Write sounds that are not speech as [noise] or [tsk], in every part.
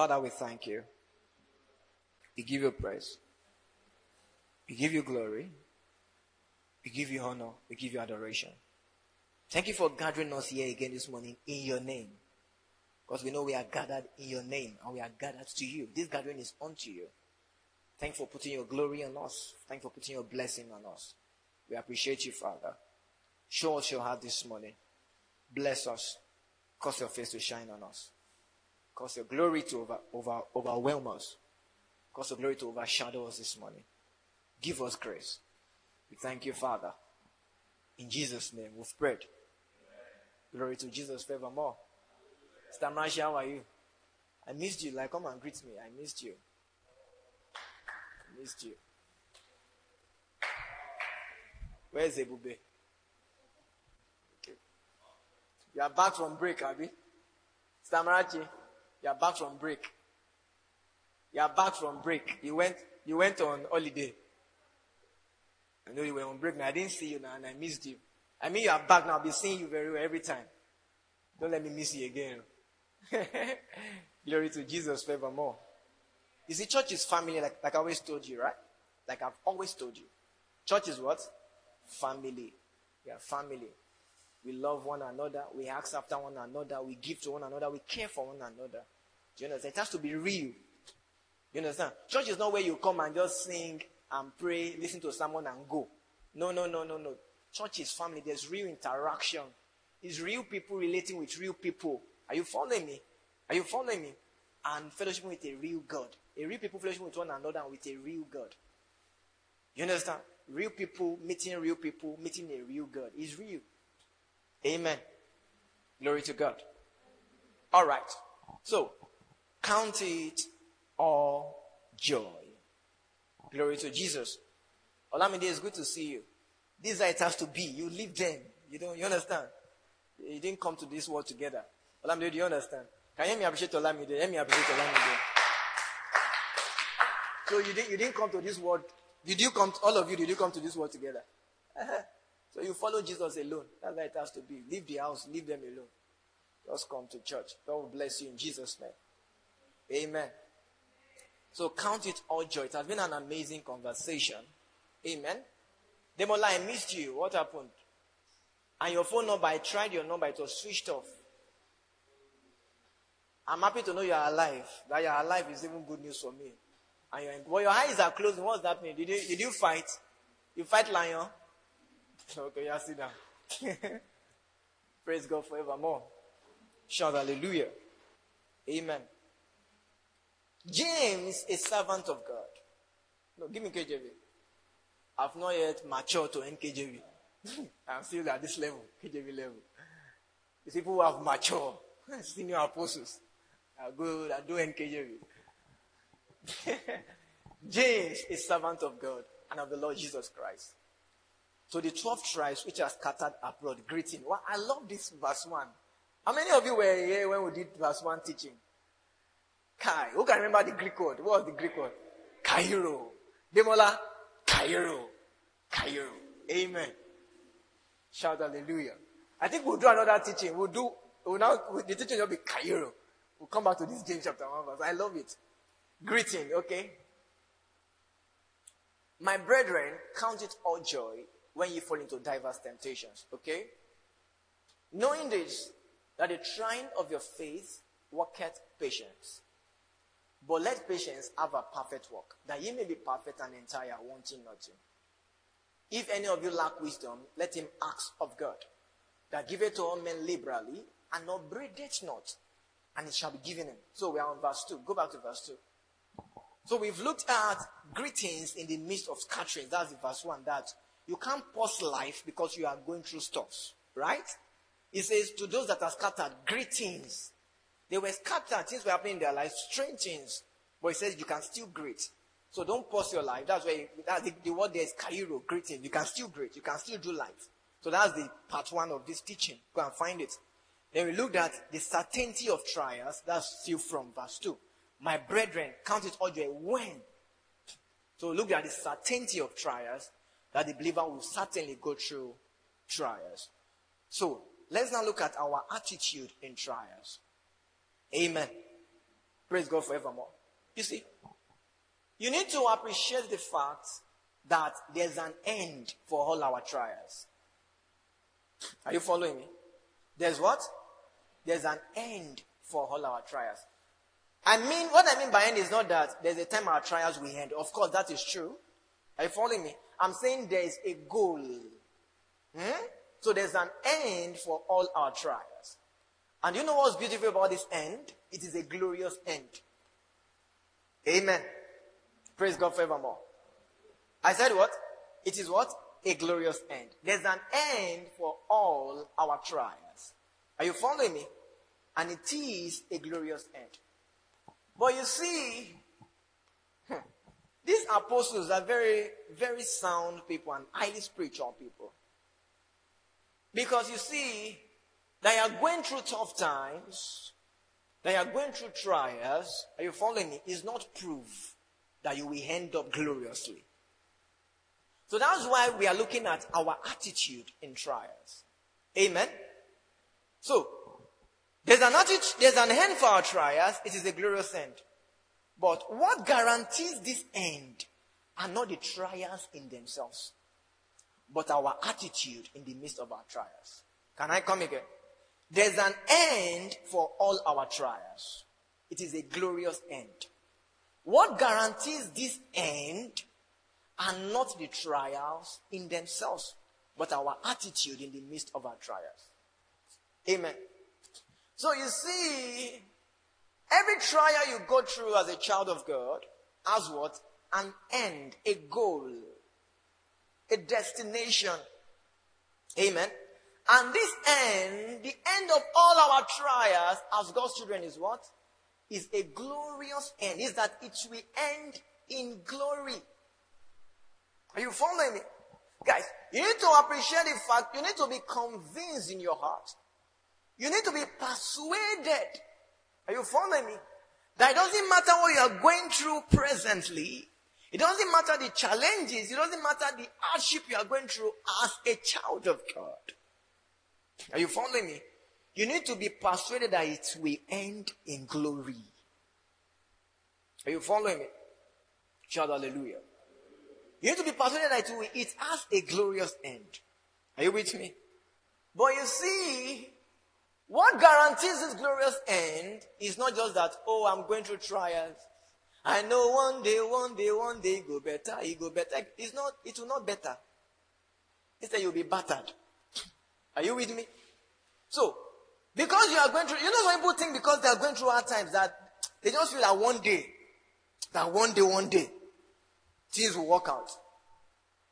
Father, we thank you. We give you praise. We give you glory. We give you honor. We give you adoration. Thank you for gathering us here again this morning in your name. Because we know we are gathered in your name and we are gathered to you. This gathering is unto you. Thank you for putting your glory on us. Thank you for putting your blessing on us. We appreciate you, Father. Show us your heart this morning. Bless us. Cause your face to shine on us. Cause your glory to over, over, overwhelm us. Cause your glory to overshadow us this morning. Give us grace. We thank you, Father. In Jesus' name, we've prayed. Glory to Jesus forevermore. Stamashi, how are you? I missed you. Like, come and greet me. I missed you. I missed you. Where's Ebube? Okay. You are back from break, Abby. Stamarachi, you are back from break. You are back from break. You went, you went on holiday. I know you were on break now. I didn't see you now and I missed you. I mean, you are back now. I'll be seeing you very well every time. Don't let me miss you again. [laughs] Glory to Jesus forevermore. You see, church is family, like, like I always told you, right? Like I've always told you. Church is what? Family. We are family. We love one another. We ask after one another. We give to one another. We care for one another. You understand? It has to be real. You understand? Church is not where you come and just sing and pray, listen to someone and go. No, no, no, no, no. Church is family. There's real interaction. It's real people relating with real people. Are you following me? Are you following me? And fellowship with a real God. A real people fellowship with one another and with a real God. You understand? Real people meeting real people, meeting a real God. Is real. Amen. Glory to God. All right. So, count it all joy. Glory to Jesus. Olamide, it's good to see you. Is how it has to be. You live them. You don't, you understand? You didn't come to this world together. Olamide, do you understand? Can you hear me appreciate Olamide? Let me appreciate Olamide. So you didn't, you didn't come to this world. Did you come, to, all of you, did you come to this world together? Uh-huh. so you follow Jesus alone. That's how it has to be. Leave the house, leave them alone. Just come to church. God will bless you in Jesus' name. Amen. So count it all joy. It has been an amazing conversation. Amen. Demola, I missed you. What happened? And your phone number, I tried your number, it was switched off. I'm happy to know you are alive. That you are alive is even good news for me. And you're in, well, your eyes are closed. What's happening? Did you, did you fight? You fight lion? [laughs] Okay, yeah, sit down. [laughs] Praise God forevermore. Shout hallelujah. Amen. James, is a servant of God. No, give me KJV. I've not yet matured to NKJV. [laughs] I'm still at this level, KJV level. These people who have matured, [laughs] senior apostles, are good at doing KJV. [laughs] James, is a servant of God and of the Lord Jesus Christ. So the 12 tribes which are scattered abroad, greeting. Well, I love this verse 1. How many of you were here when we did verse 1 teaching? Kai. Who can remember the Greek word? What was the Greek word? Cairo. Demola? Cairo. Cairo. Amen. Shout hallelujah. I think we'll do another teaching. We'll do, we'll now, the teaching will be Kairo. We'll come back to this James chapter 1 verse. I love it. Greeting, okay? My brethren, count it all joy when you fall into diverse temptations, okay? Knowing this, that the trying of your faith worketh patience. But let patience have a perfect work, that ye may be perfect and entire, wanting nothing. If any of you lack wisdom, let him ask of God, that giveth to all men liberally, and upbraideth not, and it shall be given him. So we are on verse 2. Go back to verse 2. So we've looked at greetings in the midst of scattering. That's the verse 1. That you can't pause life because you are going through stuff. Right? It says, to those that are scattered, greetings. They were scattered. Things were happening in their lives, strange things. But he says you can still greet. So don't pause your life. That's why that's the, the word there is kairo, greeting. You can still greet. You can still do life. So that's the part one of this teaching. Go and find it. Then we looked at the certainty of trials. That's still from verse 2. My brethren, count it all joy when. So look at the certainty of trials that the believer will certainly go through trials. So let's now look at our attitude in trials. Amen. Praise God forevermore. You see, you need to appreciate the fact that there's an end for all our trials. Are you following me? There's what? There's an end for all our trials. I mean, what I mean by end is not that there's a time our trials will end. Of course, that is true. Are you following me? I'm saying there is a goal. Hmm? So there's an end for all our trials. And you know what's beautiful about this end? It is a glorious end. Amen. Praise God forevermore. I said what? It is what? A glorious end. There's an end for all our trials. Are you following me? And it is a glorious end. But you see, [laughs] these apostles are very, very sound people and highly spiritual people. Because you see, they are going through tough times, they are going through trials. Are you following me? Is not proof that you will end up gloriously. So that's why we are looking at our attitude in trials. Amen. So, there's an attitude, there's an end for our trials. It is a glorious end. But what guarantees this end are not the trials in themselves, but our attitude in the midst of our trials. Can I come again? There's an end for all our trials. It is a glorious end. What guarantees this end are not the trials in themselves, but our attitude in the midst of our trials. Amen. So you see, every trial you go through as a child of God has what? An end, a goal, a destination. Amen. And this end, the end of all our trials as God's children is what? Is a glorious end. Is that it will end in glory. Are you following me? Guys, you need to appreciate the fact, you need to be convinced in your heart. You need to be persuaded. Are you following me? That it doesn't matter what you are going through presently. It doesn't matter the challenges. It doesn't matter the hardship you are going through as a child of God. Are you following me? You need to be persuaded that it will end in glory. Are you following me? Shout hallelujah. You need to be persuaded that it, will, it has a glorious end. Are you with me? But you see, what guarantees this glorious end is not just that, oh, I'm going through trials. I know one day, one day, one day, go better, it go better. It's not, it will not better. Instead, you'll be battered. Are you with me? So, because you are going through, you know, some people think because they are going through hard times that they just feel that one day, that one day, one day, things will work out.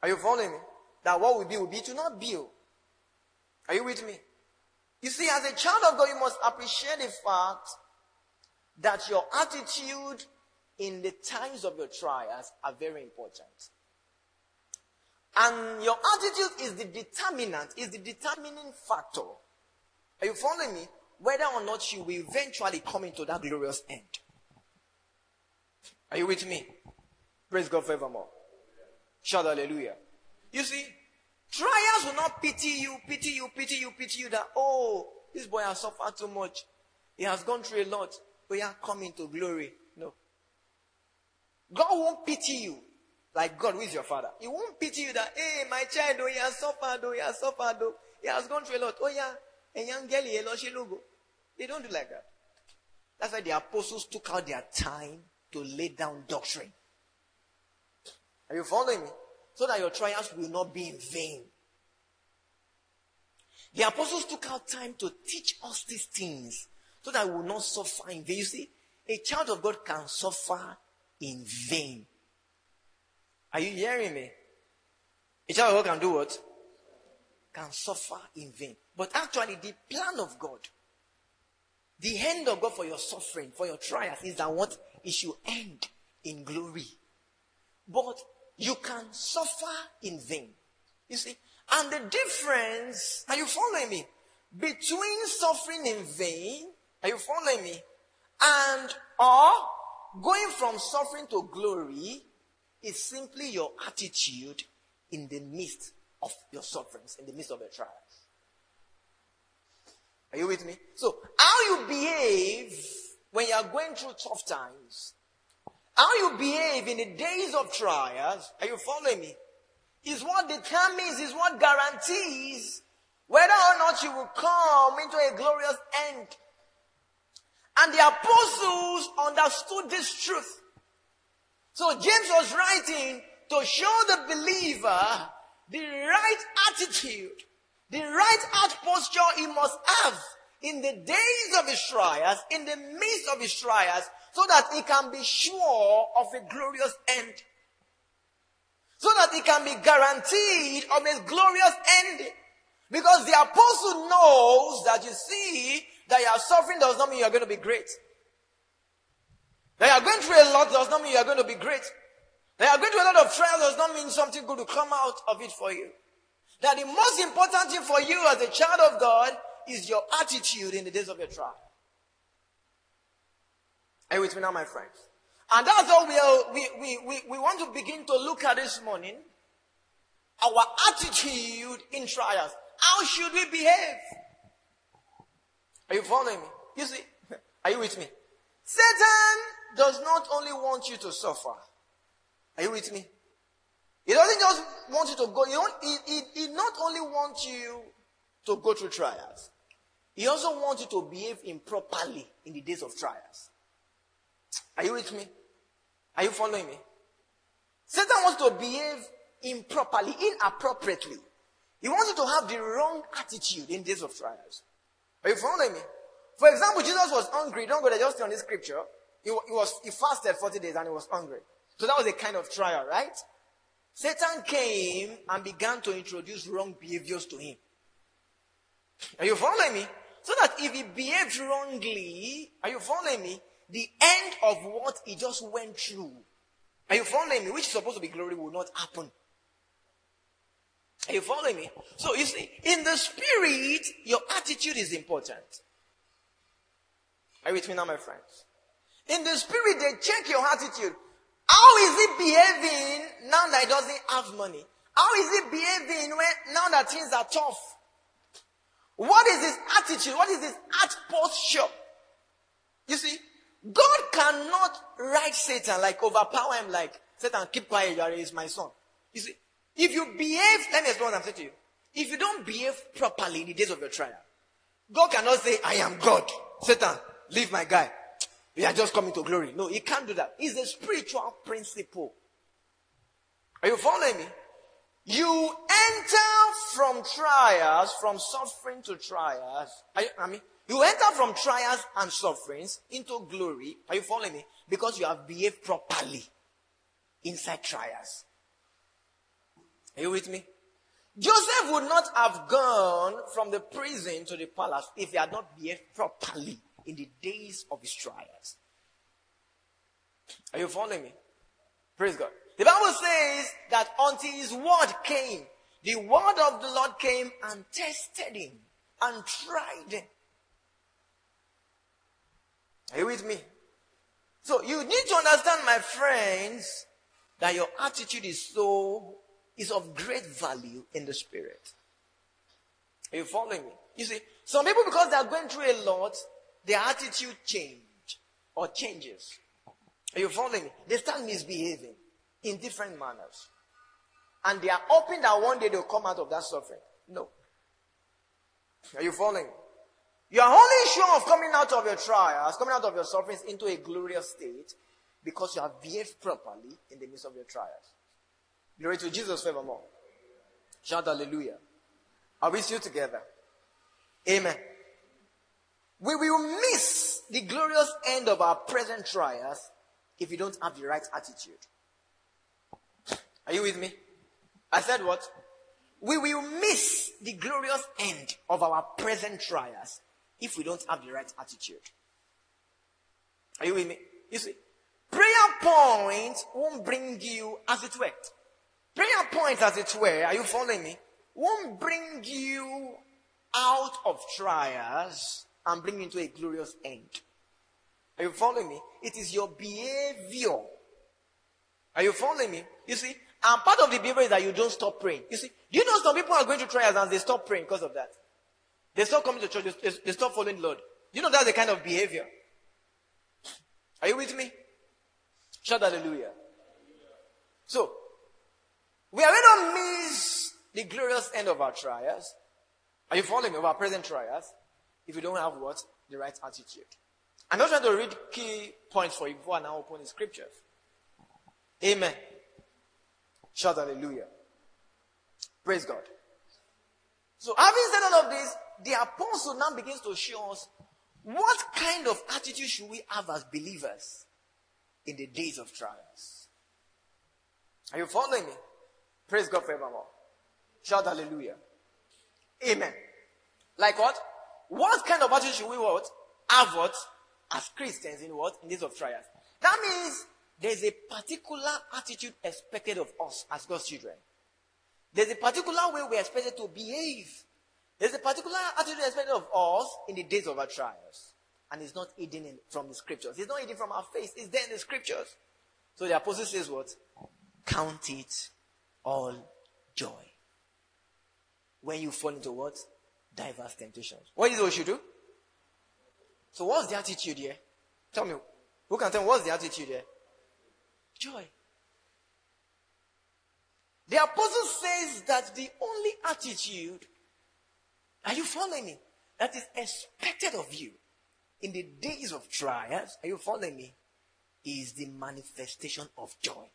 Are you following me? That what will be will be to not be. Oh. Are you with me? You see, as a child of God, you must appreciate the fact that your attitude in the times of your trials are very important. And your attitude is the determinant, is the determining factor. Are you following me? Whether or not you will eventually come into that glorious end. Are you with me? Praise God forevermore. Shout hallelujah. You see, trials will not pity you, pity you, pity you, pity you that, oh, this boy has suffered too much. He has gone through a lot. We are coming to glory. No. God won't pity you like God, who is your father. He won't pity you that, hey, my child, oh, he has suffered, oh, he has suffered, oh, he has gone through a lot. Oh, yeah, a young girl, he logo. They don't do like that. That's why the apostles took out their time to lay down doctrine. Are you following me? So that your trials will not be in vain. The apostles took out time to teach us these things so that we will not suffer in vain. You see, a child of God can suffer in vain. Are you hearing me? A child God can do what? Can suffer in vain. But actually, the plan of God, the end of God for your suffering, for your trials, is that what? It should end in glory. But you can suffer in vain. You see? And the difference, are you following me? Between suffering in vain, are you following me? And or going from suffering to glory is simply your attitude in the midst of your sufferings, in the midst of your trials. Are you with me? So, how you behave when you are going through tough times, how you behave in the days of trials, are you following me? Is what determines, is what guarantees whether or not you will come into a glorious end. And the apostles understood this truth. So James was writing to show the believer the right attitude, the right heart posture he must have in the days of his trials, in the midst of his trials, so that he can be sure of a glorious end. So that he can be guaranteed of a glorious end. Because the apostle knows that you see that you are suffering does not mean you are going to be great. You are going through a lot does not mean you are going to be great. You are going through a lot of trials does not mean something good will come out of it for you. That the most important thing for you as a child of God is your attitude in the days of your trial. Are you with me now, my friends? And that's all we, are, we, we, we, we want to begin to look at this morning. Our attitude in trials. How should we behave? Are you following me? You see, [laughs] are you with me? Satan does not only want you to suffer. Are you with me? He doesn't just want you to go. He, he, he not only wants you to go through trials. He also wants you to behave improperly in the days of trials. Are you with me? Are you following me? Satan wants to behave improperly, inappropriately. He wants you to have the wrong attitude in days of trials. Are you following me? For example, Jesus was hungry. Don't go there, just on this scripture. He, he, was, he fasted 40 days and he was hungry. So that was a kind of trial, right? Satan came and began to introduce wrong behaviors to him. Are you following me? So that if he behaved wrongly, are you following me? The end of what he just went through, are you following me? Which is supposed to be glory will not happen. Are you following me? So you see, in the spirit, your attitude is important. Are you with me now, my friends? In the spirit, they check your attitude. How is it behaving now that he doesn't have money? How is it behaving when now that things are tough? What is his attitude? What is his heart posture? You see, God cannot write Satan like overpower him like Satan, keep quiet, you are my son. You see, if you behave, let me explain what I'm saying to you. If you don't behave properly in the days of your trial, God cannot say, I am God. Satan, leave my guy. You are just coming to glory. No, he can't do that. It's a spiritual principle. Are you following me? You enter from trials, from suffering to trials. Are You, I mean, you enter from trials and sufferings into glory. Are you following me? Because you have behaved properly inside trials. Are you with me? Joseph would not have gone from the prison to the palace if he had not behaved properly in the days of his trials. Are you following me? Praise God. The Bible says that until his word came, the word of the Lord came and tested him and tried him. Are you with me? So you need to understand, my friends, that your attitude is so is of great value in the spirit. Are you following me? You see, some people, because they are going through a lot, their attitude change or changes. Are you following me? They start misbehaving in different manners. And they are hoping that one day they'll come out of that suffering. No. Are you following? You are only sure of coming out of your trials, coming out of your sufferings into a glorious state because you have behaved properly in the midst of your trials. Glory to Jesus forevermore. Shout hallelujah. Are we still together? Amen. We will miss the glorious end of our present trials if we don't have the right attitude. Are you with me? I said what? We will miss the glorious end of our present trials if we don't have the right attitude. Are you with me? You see, prayer points won't bring you as it were Prayer points, as it were, are you following me? Won't bring you out of trials and bring you into a glorious end. Are you following me? It is your behavior. Are you following me? You see, and part of the behavior is that you don't stop praying. You see, do you know some people are going to trials and they stop praying because of that? They stop coming to church, they, stop following the Lord. You know that's the kind of behavior? Are you with me? Shout hallelujah. So, we are going to miss the glorious end of our trials. Are you following me? Of our present trials. If you don't have what? The right attitude. I'm not trying to read key points for you before I now open the scriptures. Amen. Shout hallelujah. Praise God. So having said all of this, the apostle now begins to show us what kind of attitude should we have as believers in the days of trials. Are you following me? Praise God forevermore. Shout hallelujah. Amen. Like what? What kind of attitude should we what? Have what? As Christians in what? In days of trials. That means there's a particular attitude expected of us as God's children. There's a particular way we're expected to behave. There's a particular attitude expected of us in the days of our trials. And it's not hidden in, from the scriptures. It's not hidden from our face. It's there in the scriptures. So the apostle says what? Count it all joy. When you fall into what? Diverse temptations. What is it we should do? So what's the attitude here? Tell me. Who can tell me what's the attitude here? Joy. The apostle says that the only attitude, are you following me? That is expected of you in the days of trials, are you following me? Is the manifestation of joy.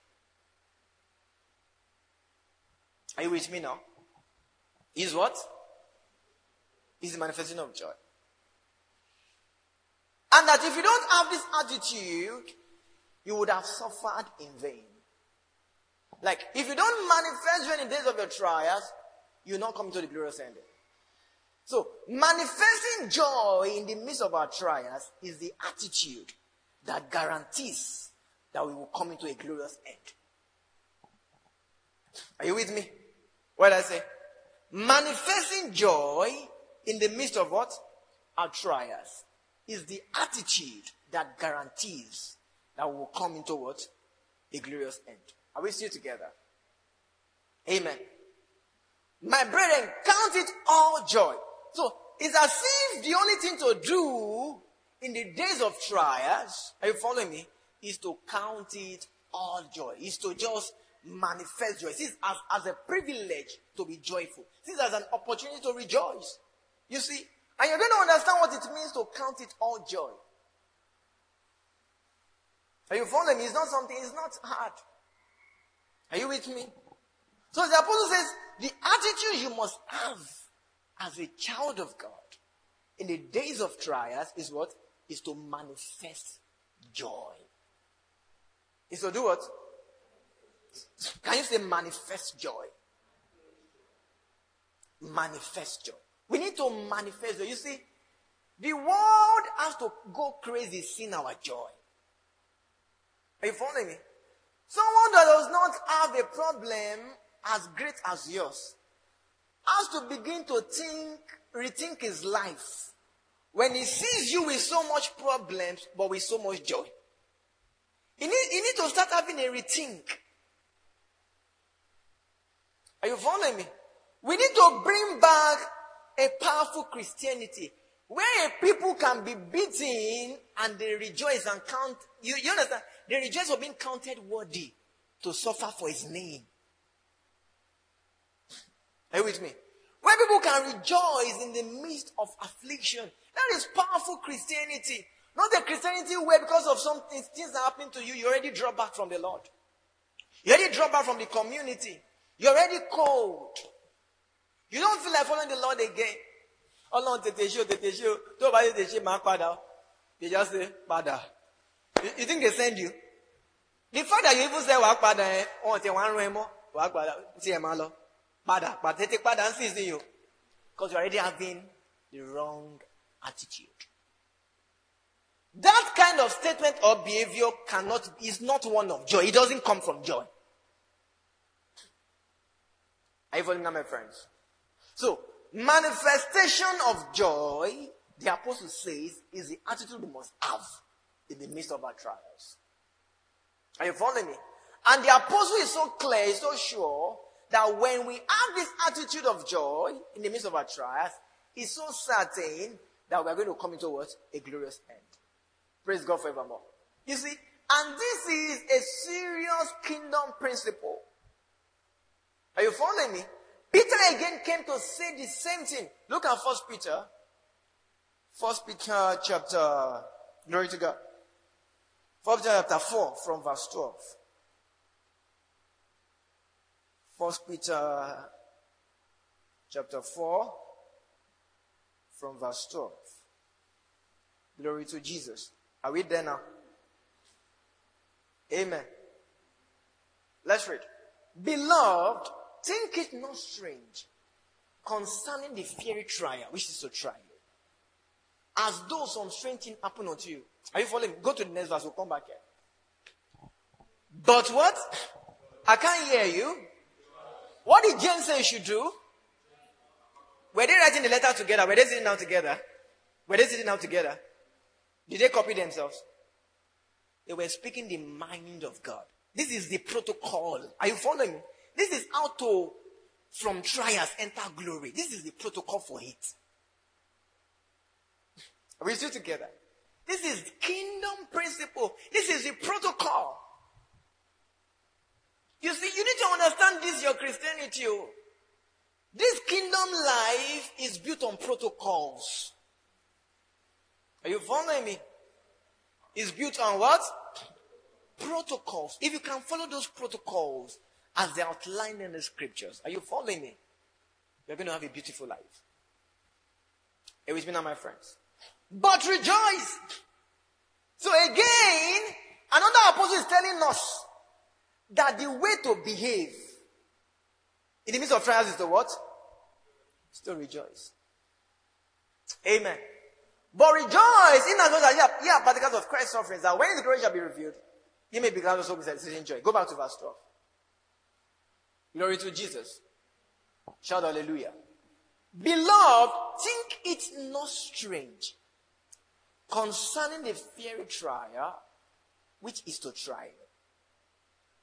Are you with me now? Is what? Is the of joy. And that if you don't have this attitude, you would have suffered in vain. Like, if you don't manifest during the days of your trials, you're not come to the glorious ending. So, manifesting joy in the midst of our trials is the attitude that guarantees that we will come into a glorious end. Are you with me? What did I say? Manifesting joy in the midst of what? Our trials is the attitude that guarantees that we will come into what? A glorious end. Are we still together? Amen. My brethren, count it all joy. So it's as if the only thing to do in the days of trials, are you following me? Is to count it all joy. Is to just manifest joy. This as, as a privilege to be joyful. This as an opportunity to rejoice. You see? And you're going to understand what it means to count it all joy. Are you following me? It's not something, it's not hard. Are you with me? So the apostle says, the attitude you must have as a child of God in the days of trials is what? Is to manifest joy. Is to do what? Can you say manifest joy? Manifest joy. We need to manifest joy. You see, the world has to go crazy seeing our joy. Are you following me? Someone that does not have a problem as great as yours has to begin to think, rethink his life. When he sees you with so much problems, but with so much joy. He need, he need to start having a rethink. Are you following me? We need to bring back a powerful Christianity where people can be beaten and they rejoice and count. You, you understand? They rejoice for being counted worthy to suffer for his name. Are you with me? Where people can rejoice in the midst of affliction. That is powerful Christianity. Not the Christianity where because of some things, things that happen to you, you already draw back from the Lord. You already draw back from the community. You're already cold. You don't feel like following the Lord again. Ọlọ́run tètè ṣe o tètè ṣe o tó bá tètè ṣe máa padà They just say padà. You, you think they send you? The fact that you even say wàá padà ẹ, wọn ti wàá rún ẹ mọ́, wàá padà tí ẹ máa lọ. Padà pàtẹ́tẹ́ padà ń sìn sí yìí. Because you're already having the wrong attitude. That kind of statement or behavior cannot, is not one of joy. It doesn't come from joy. Are you following now, my friends? So, manifestation of joy, the apostle says, is the attitude we must have in the midst of our trials. Are you following me? And the apostle is so clear, he's so sure that when we have this attitude of joy in the midst of our trials, he's so certain that we are going to come into what? A glorious end. Praise God forevermore. You see, and this is a serious kingdom principle. Are you following me? Peter again came to say the same thing. Look at First Peter. First Peter chapter, glory to God. First Peter chapter 4 from verse 12. First Peter chapter 4 from verse 12. Glory to Jesus. Are we there now? Amen. Let's read. Beloved, think it not strange concerning the fiery trial which is to try you. As though some strange thing happened unto you. Are you following? Go to the next verse. We'll come back here. But what? I can't hear you. What did James say you should do? Were they writing the letter together? Were they sitting down together? Were they sitting down together? Did they copy themselves? They were speaking the mind of God. This is the protocol. Are you following? This is how to, from trials, enter glory. This is the protocol for it. Are we still together? This is kingdom principle. This is the protocol. You see, you need to understand this, your Christianity. Oh. This kingdom life is built on protocols. Are you following me? It's built on what? Protocols. If you can follow those protocols as they outlined in the scriptures, are you following me? You're going to have a beautiful life. It with me now, my friends. But rejoice. So again, another apostle is telling us that the way to behave in the midst of trials is to what? Still rejoice. Amen. But rejoice in as much as you are partakers of Christ's sufferings, that when his glory shall be revealed, you may be glad also with exceeding joy. Go back to verse 12. Glory to Jesus. Shout hallelujah. Beloved, think it not strange concerning the fiery trial which is to try.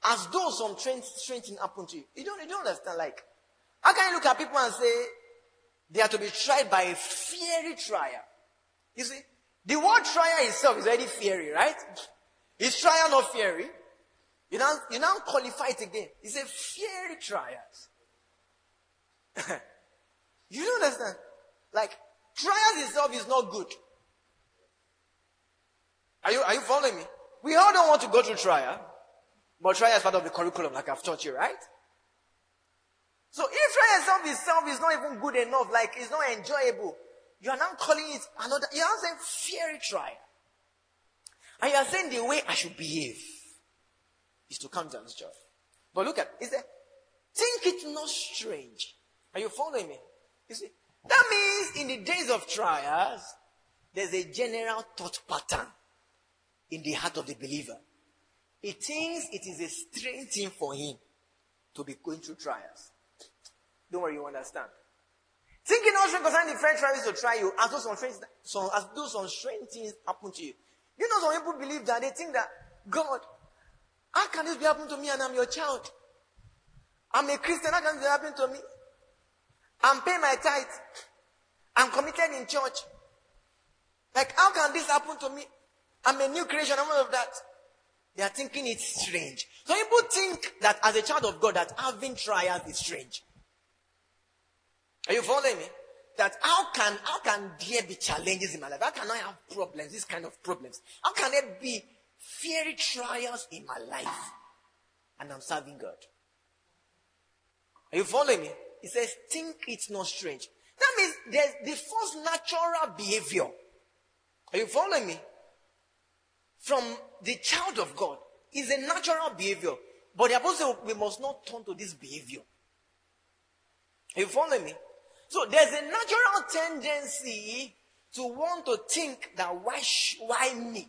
As though some strange thing happened to you. You don't, you don't understand. Like, how can you look at people and say they are to be tried by a fiery trial? You see, the word trial itself is already fiery, right? Is trial not fiery? You now, you now qualify it again. It's a fiery trials. [laughs] you don't understand? Like, trials itself is not good. Are you, are you following me? We all don't want to go through trial, but trial is part of the curriculum, like I've taught you, right? So if trial itself itself is not even good enough, like it's not enjoyable, you are now calling it another, you are saying fiery trial. And you are saying the way I should behave is to come down this job. But look at, is there, think it not strange. Are you following me? You see, that means in the days of trials, there's a general thought pattern in the heart of the believer. He thinks it is a strange thing for him to be going through trials. Don't worry, you understand. Thinking strange concerning the French trials to try you, as though some strange, some, as though some strange things happen to you. You know, some people believe that they think that God, how can this be happening to me and I'm your child? I'm a Christian, how can this happen to me? I'm paying my tithe. I'm committed in church. Like, how can this happen to me? I'm a new creation, I'm all of that. They are thinking it's strange. Some people think that as a child of God, that having trials is strange. Are you following me? That how can how can there be challenges in my life? How can I have problems? This kind of problems. How can there be fiery trials in my life? And I'm serving God. Are you following me? He says, think it's not strange. That means there's the first natural behavior. Are you following me? From the child of God is a natural behavior. But the apostle, we must not turn to this behavior. Are you following me? So there's a natural tendency to want to think that why, why me?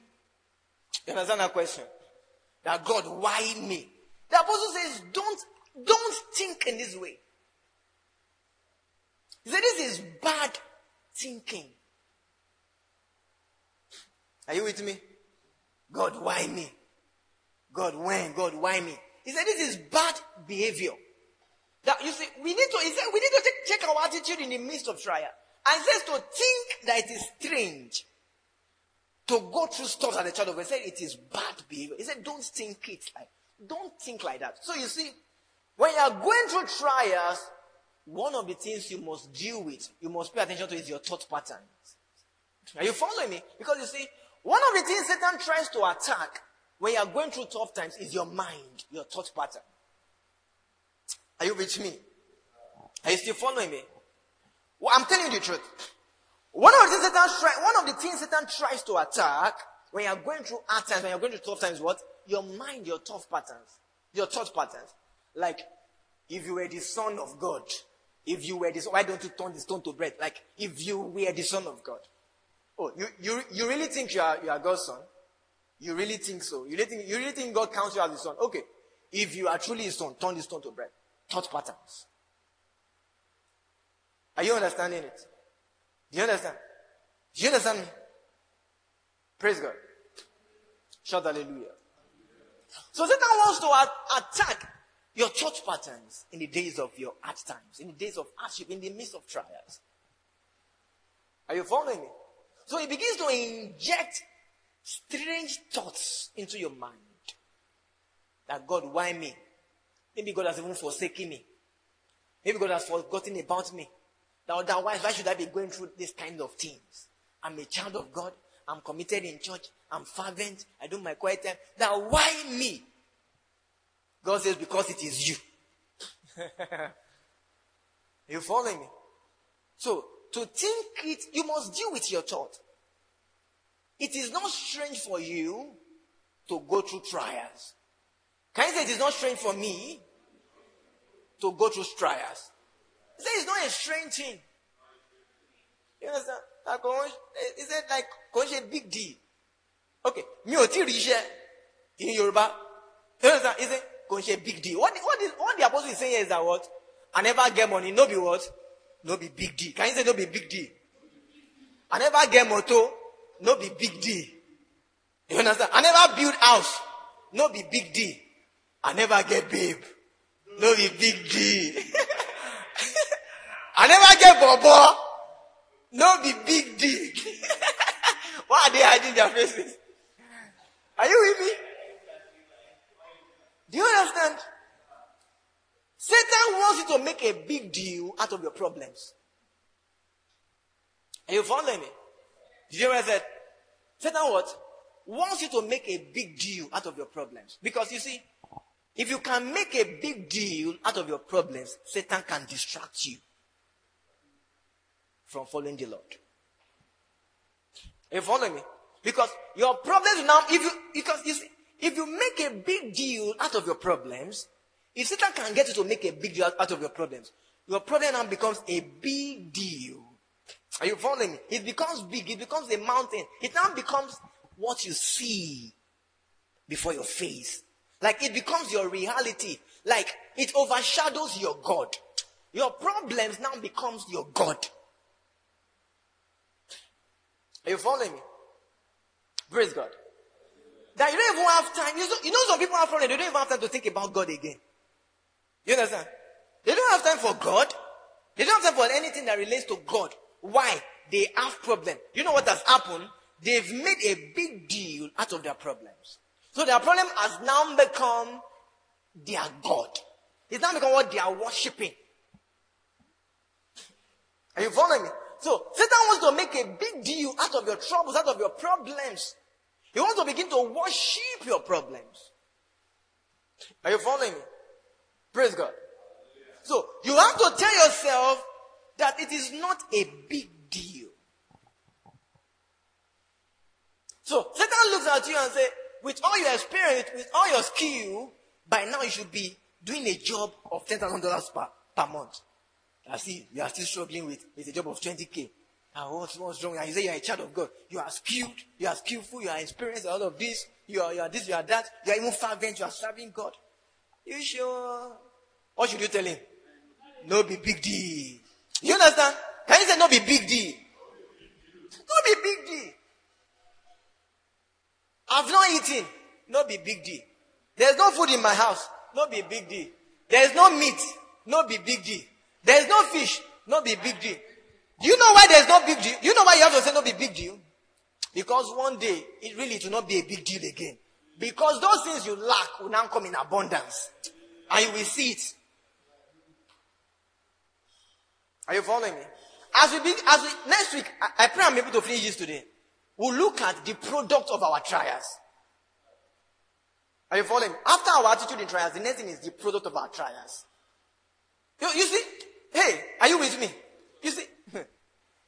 You understand that question? That God, why me? The apostle says, don't, don't think in this way. He said, this is bad thinking. Are you with me? God, why me? God, when? God, why me? He said, this is bad behavior. That you see, we need to, he said, we need to take, check our attitude in the midst of trial. And says to think that it is strange. To go through stuff as a child of God. He said it is bad behavior. He said don't think it like don't think like that. So you see, when you are going through trials, one of the things you must deal with, you must pay attention to is your thought patterns. Are you following me? Because you see, one of the things Satan tries to attack when you are going through tough times is your mind, your thought pattern. Are you with me? Are you still following me? Well, I'm telling you the truth. One of the things Satan one of the things Satan tries to attack when you're going through hard times, when you're going through tough times, what? Your mind, your tough patterns, your thought patterns. Like, if you were the son of God, if you were this, why don't you turn the stone to bread? Like, if you were the son of God. Oh, you, you, you really think you are, you are God's son? You really think so? You really think, you really think God counts you as his son? Okay. If you are truly his son, turn the stone to bread. Thought patterns. Are you understanding it? Do you understand? Do you understand me? Praise God. Shout hallelujah. So Satan wants to attack your church patterns in the days of your hard times, in the days of hardship, in the midst of trials. Are you following me? So he begins to inject strange thoughts into your mind. That God, why me? Maybe God has even forsaken me. Maybe God has forgotten about me. Otherwise, why should I be going through these kind of things? I'm a child of God. I'm committed in church. I'm fervent. I do my quiet time. Now, why me? God says, because it is you. [laughs] you following me? So, to think it, you must deal with your thought. It is not strange for you to go through trials. Can you say it is not strange for me to go through trials? It's not a strange thing. You understand? Eh, like, he like, it's a big deal. Okay, me ò tí rí in Yoruba. You understand? He said, kò a big deal. What, what, is, what the apostle is saying here is that what? I never get money, no be what? No be big deal. Can you say no be big deal? I never get motor, no be big deal. You understand? I never build house, no be big deal. I never get babe, no be big deal. [laughs] I never get bobo, no be big deal. [laughs] Why are they hiding their faces? Are you with me? Do you understand? Satan wants you to make a big deal out of your problems. Are you following me? Did you hear what I said? Satan what? Wants you to make a big deal out of your problems. Because you see, if you can make a big deal out of your problems, Satan can distract you from following the Lord. Are you following me? Because your problems now, if you, because you see, if you make a big deal out of your problems, if Satan can get you to make a big deal out of your problems, your problem now becomes a big deal. Are you following me? It becomes big. It becomes a mountain. It now becomes what you see before your face. Like it becomes your reality. Like it overshadows your God. Your problems now becomes your God. Are you following me? Praise God. That you don't even have time. You know, you know some people have problems, they don't even have time to think about God again. You understand? They don't have time for God. They don't have time for anything that relates to God. Why? They have problem. You know what has happened? They've made a big deal out of their problems. So their problem has now become their God. It's now become what they are worshipping. Are you following me? So Satan wants to make a big deal out of your troubles, out of your problems. He wants to begin to worship your problems. Are you following me? Praise God. So you have to tell yourself that it is not a big deal. So Satan looks at you and say, with all your experience, with all your skill, by now you should be doing a job of ten thousand dollars per per month. I see you are still struggling with, with a job of twenty k. And what's, what's wrong? And you say you are a child of God. You are skilled. You are skillful. You are experienced. All of this. You are, you are this. You are that. You are even fervent. You are serving God. You sure? What should you tell him? No be big deal. You understand? Can you say no be big deal? No be big deal. I've not eaten. No be big deal. There's no food in my house. No be big deal. There's no meat. No be big deal. There's no fish. No be big deal. Do you know why there's no big deal? Do you know why you have to say no be big deal? Because one day, it really will not be a big deal again. Because those things you lack will now come in abundance. And you will see it. Are you following me? As we, be, as we next week, I, I pray I'm able to finish this today. We'll look at the product of our trials. Are you following? After our attitude in trials, the next thing is the product of our trials. You, you see? Hey, are you with me? You see? [laughs]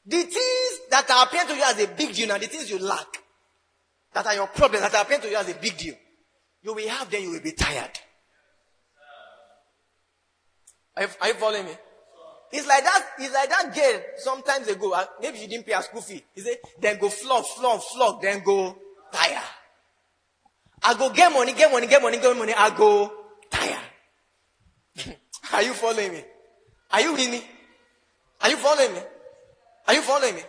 The things that are appearing to you as a big deal now, the things you lack, that are your problems, that are appearing to you as a big deal, you will have them, you will be tired. Are you, are you following me? It's like that, it's like that girl sometimes ago, uh, maybe she didn't pay her school fee. He said, then go flog, flog, flog, then go tire. I go get money, get money, get money, get money, I go tire. [laughs] Are you following me? Are you with me? Are you following me? Are you following me?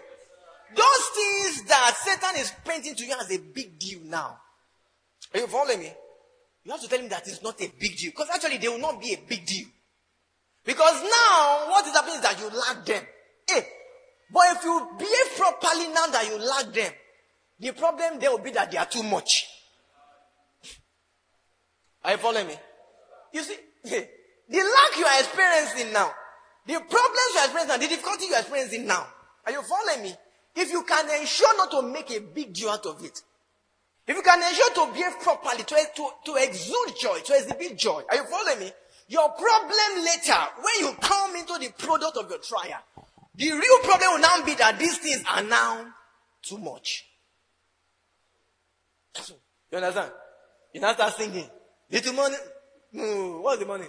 Those things that Satan is painting to you as a big deal now. Are you following me? You have to tell him that it's not a big deal. Because actually, they will not be a big deal. Because now, what is happening is that you lack them. Hey, but if you behave properly now that you lack them, the problem there will be that they are too much. Are you following me? You see, the lack you are experiencing now, the problems you are experiencing the difficulty you are experiencing now, are you following me? If you can ensure not to make a big deal out of it, if you can ensure to behave properly, to, to, to exude joy, to exhibit joy, are you following me? Your problem later, when you come into the product of your trial, the real problem will now be that these things are now too much. You understand? You now start singing. Little money. No, what's the money?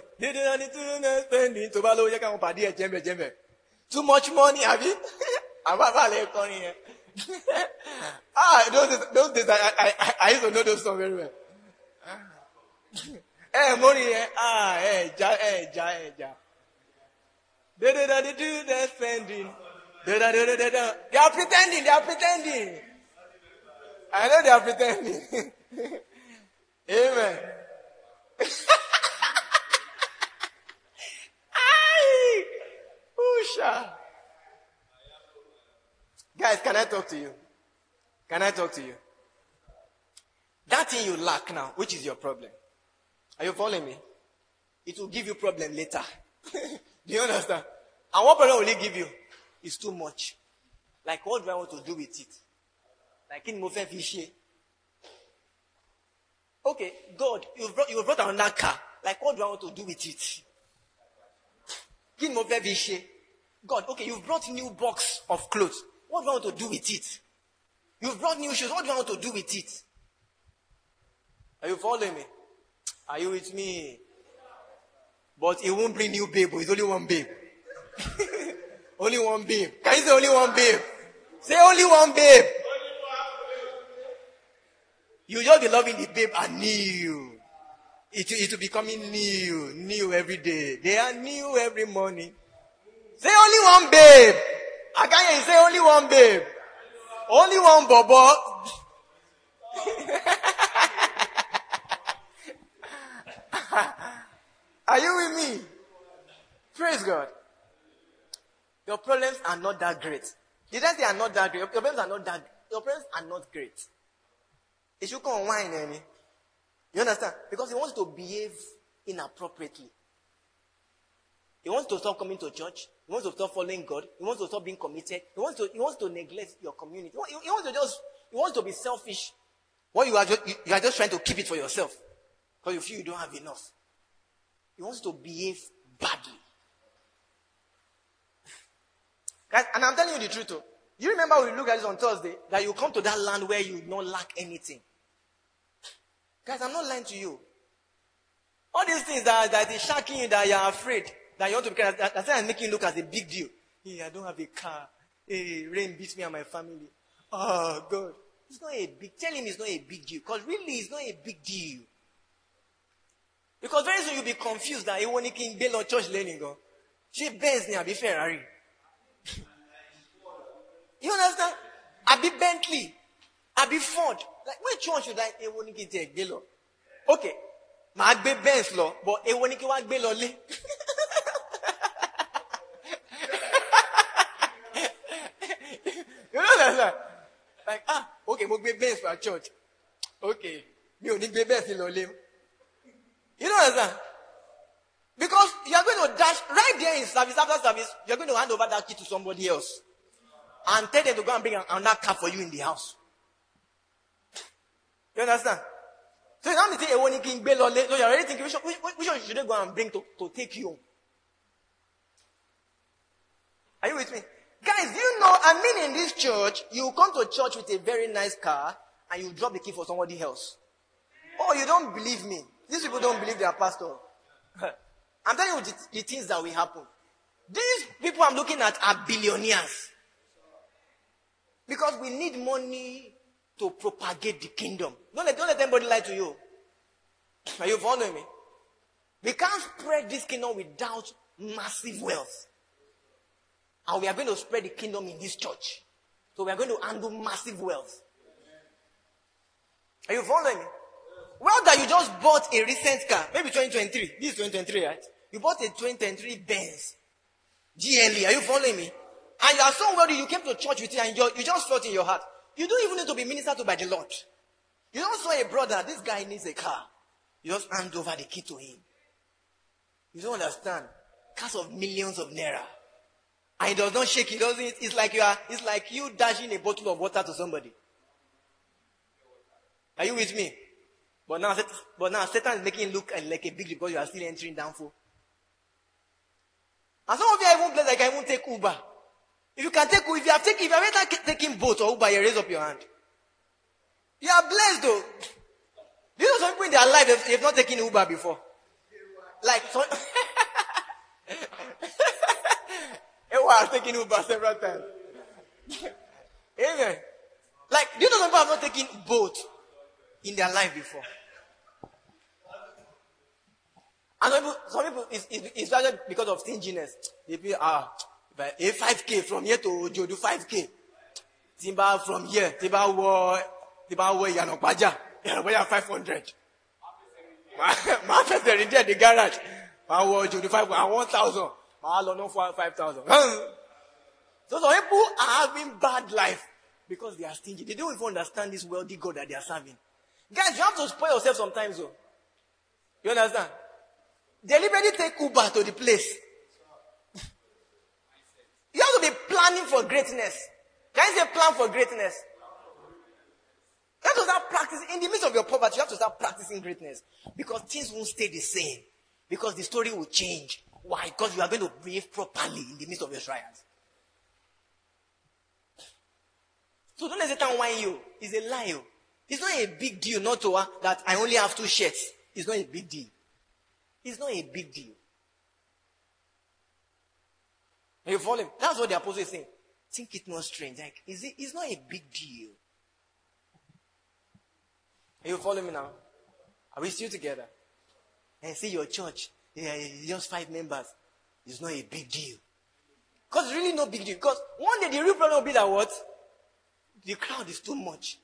Too much money, have [laughs] you? [laughs] ah, those, those days I, I, I used to know those songs very well. ẹ mórí yẹn ah ẹ já ẹ já ẹ já. They are spending. They are pretending. They are pretending. I know they are pretending. [laughs] Amen. Guys, can I talk to you? Can I talk to you? That thing you lack now, which is your problem? Are you following me? It will give you problem later. [laughs] do you understand? And what problem will it give you? It's too much. Like what do I want to do with it? Like in Mofe Fishe. Okay, God, you've brought, you've brought another car. Like what do I want to do with it? Kin Mofe Fishe. God, okay, you've brought new box of clothes. What do I want to do with it? You've brought new shoes. What do I want to do with it? Are you following me? Are you with me? But it won't bring new babe. Oh, it's only one babe. [laughs] only one babe. Can you say only one babe? Say only one babe. You just be loving the babe and new. It, it will be coming new, new every day. They are new every morning. Say only one babe. I can't hear you say only one babe. Only one bobo. [laughs] Are you with me? Praise God. Your problems are not that great. Did I say are not that great? Your problems are not that your problems are not great. It should come wine, any. Eh, you understand? Because he wants to behave inappropriately. He wants to stop coming to church. He wants to stop following God. He wants to stop being committed. He wants to, he wants to neglect your community. He wants to just, he wants to be selfish. What you are just, you are just trying to keep it for yourself. Because you feel you don't have enough. He wants to behave badly. [laughs] Guys, and I'm telling you the truth. Though. You remember we looked at this on Thursday that you come to that land where you don't lack anything. Guys, I'm not lying to you. All these things that, that is shocking you, that you're afraid, that you want to be that, that's why I'm making you look as a big deal. Hey, I don't have a car. Hey, rain beats me and my family. Oh, God. It's not a big, tell him it's not a big deal. Because really, it's not a big deal. Because very soon you'll be confused that you want to bail on church learning. Go. She Benz ni be Ferrari. [laughs] you understand? I be Bentley. I be Ford. Like which one should I e want to take bail Okay. Màá gbé Benz but èwo ni kí wá gbé lọ [laughs] lé. you know that? Like, ah, okay mo gbé benz for our church. Okay mi ò ní gbé benz lọ you know understand because you are going to dash right there in service after service you are going to hand over that key to somebody else and tell them to go and bring another car for you in the house. You understand? So need to say ewo ni kí n gbé lọ so you are already thinking which one which one should they go and bring to to take you home? Are you with me Guys, do you know, I mean in this church, you come to church with a very nice car and you drop the key for somebody else. Oh, you don't believe me. These people don't believe their pastor. [laughs] I'm telling you the, the things that will happen. These people I'm looking at are billionaires. Because we need money to propagate the kingdom. Don't let, don't let anybody lie to you. Are you following me? We can't spread this kingdom without massive wealth. And we are going to spread the kingdom in this church. So we are going to handle massive wealth. Are you following me? Well, that you just bought a recent car, maybe 2023. This is 2023, right? You bought a 2023 Benz GLE. Are you following me? And you are so wealthy, you came to church with it and you just felt in your heart. You don't even need to be ministered to by the Lord. You don't saw a brother, this guy needs a car. You just hand over the key to him. You don't understand. Cars of millions of naira. And it does not shake. It doesn't. It's like you are. It's like you dashing a bottle of water to somebody. Are you with me? But now, but now Satan is making it look like a big because you are still entering downfall. And some of you are even blessed. Like I won't take Uber. If you can take, if you have taken, if you have taken boat or Uber, you raise up your hand. You are blessed though. Do you know some people in their life have, have not taken Uber before? Like, so, [laughs] Ewa has taken Uber several times. [laughs] Amen. Like, do you know some people have not taken boat in their life before? And some people, some people it's, it's, it's because of stinginess. They feel, ah, a 5k from here to Ojo do 5k. Timba from here, Timba wọ, Timba wọ Ìyànàpájà, [laughs] Ìyànàpájà 500. Máa [laughs] fẹsẹ̀ rìn díẹ̀ the garage. Máa wọ Ojo do 5, and 1000. Máa lọ ná fún 5000. So some people are having bad life because they are stingy. They don't even understand this wealthy God that they are serving. Guys, you have to spoil yourself sometimes though. You understand? Deliberately take Uber to the place. [laughs] you have to be planning for greatness. Can you plan for greatness? You have to start practicing. In the midst of your poverty, you have to start practicing greatness. Because things won't stay the same. Because the story will change. Why? Because you are going to behave properly in the midst of your trials. So don't let Satan whine you. It's a lie. oh. It's not a big deal not to uh, that I only have two shirts. It's not a big deal. It's not a big deal. You following? That's what the apostle is saying. Think it not strange. Like, is it, it's not a big deal. Are you following me now? Are we still together? And see your church, yeah, just five members. It's not a big deal. Because really no big deal. Because one day the real problem will be that what? The crowd is too much.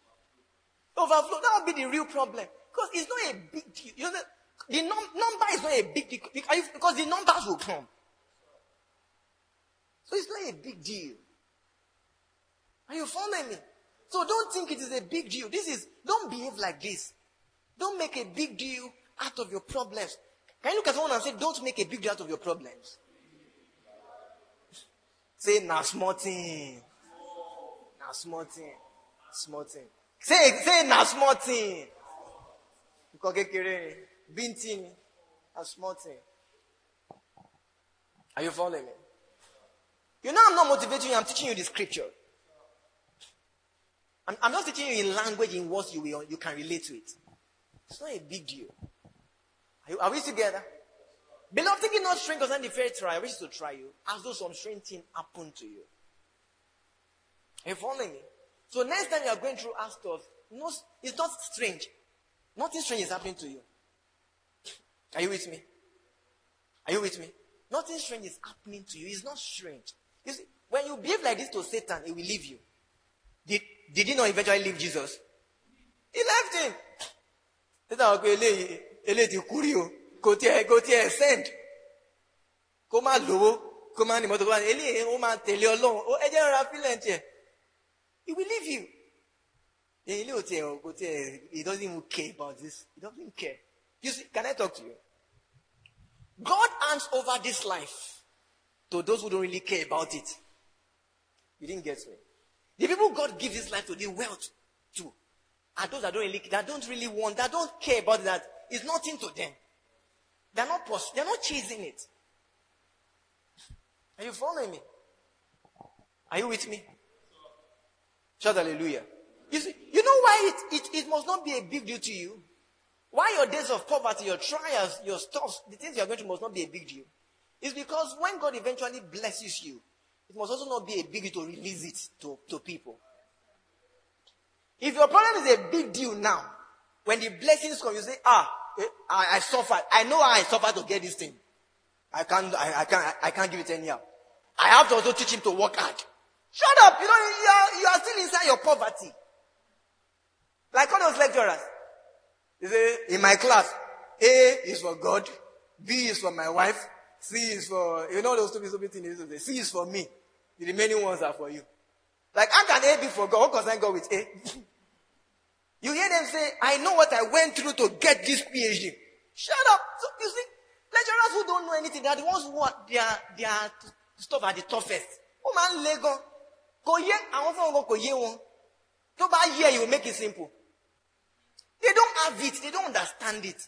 Overflow, that will be the real problem. Because it's not a big deal. You know, the num- number is not a big deal. Because the numbers will come. So it's not a big deal. Are you following me? So don't think it is a big deal. This is, don't behave like this. Don't make a big deal out of your problems. Can you look at someone and say, don't make a big deal out of your problems? Say, na small thing. Na small thing. Small thing. Say, say, na small thing. Kékeré, bíntín ni, na small thing. Are you following me? You know I'm not motivating you, I'm teaching you the scripture. I'm, I'm not teaching you in language, in words you, you can relate to it. It's not a big deal. Are, we together? Beloved, thinking not strange concerning the fair trial, I wish to try you, as though some strange thing happened to you. Are you following me? So next time you are going through Astos, no, it's not strange. Nothing strange is happening to you. Are you with me? Are you with me? Nothing strange is happening to you. It's not strange. You see, when you behave like this to Satan, he will leave you. Did, did he not eventually leave Jesus? He left him. Satan pe eléyìí ti kú rí o. Kò tiẹ̀ kò tiẹ̀ send. Kó má lówó kó má ní mọ́tò kó má ní eléyìí ó tẹ̀lé ọlọ́run. Ó ẹ jẹ́ rọra fílẹ̀ tiẹ̀. He will leave you. He doesn't even care about this. He doesn't even care. You see, can I talk to you? God hands over this life to those who don't really care about it. You didn't get me. The people God gives this life to, the wealth to, are those that don't really, that don't really want, that don't care about that it's nothing to them. They're not pos- they're not chasing it. Are you following me? Are you with me? Shout hallelujah. You see, you know why it, it, it must not be a big deal to you? Why your days of poverty, your trials, your stuff, the things you're going to must not be a big deal? It's because when God eventually blesses you, it must also not be a big deal to release it to, to people. If your problem is a big deal now, when the blessings come, you say, ah, eh, I, I suffered. I know I suffered to get this thing. I can't, I, I can't, I can't give it anyhow. I have to also teach him to work hard. Shut up. You know, you are, you are still inside your poverty. Like all those lecturers. They say, in my class, A is for God, B is for my wife, C is for, you know those stupid, stupid things. C is for me. The remaining ones are for you. Like, how can A be for God? What concern God with A? [laughs] you hear them say, I know what I went through to get this PhD. Shut up. So, you see, lecturers who don't know anything, they are the ones who are, their, their stuff are the toughest. Oh man, Lego. Kò yé, àwọn fún wọn kò yé wọn. Tó bá yé, you make it simple. They don't have it. They don't understand it.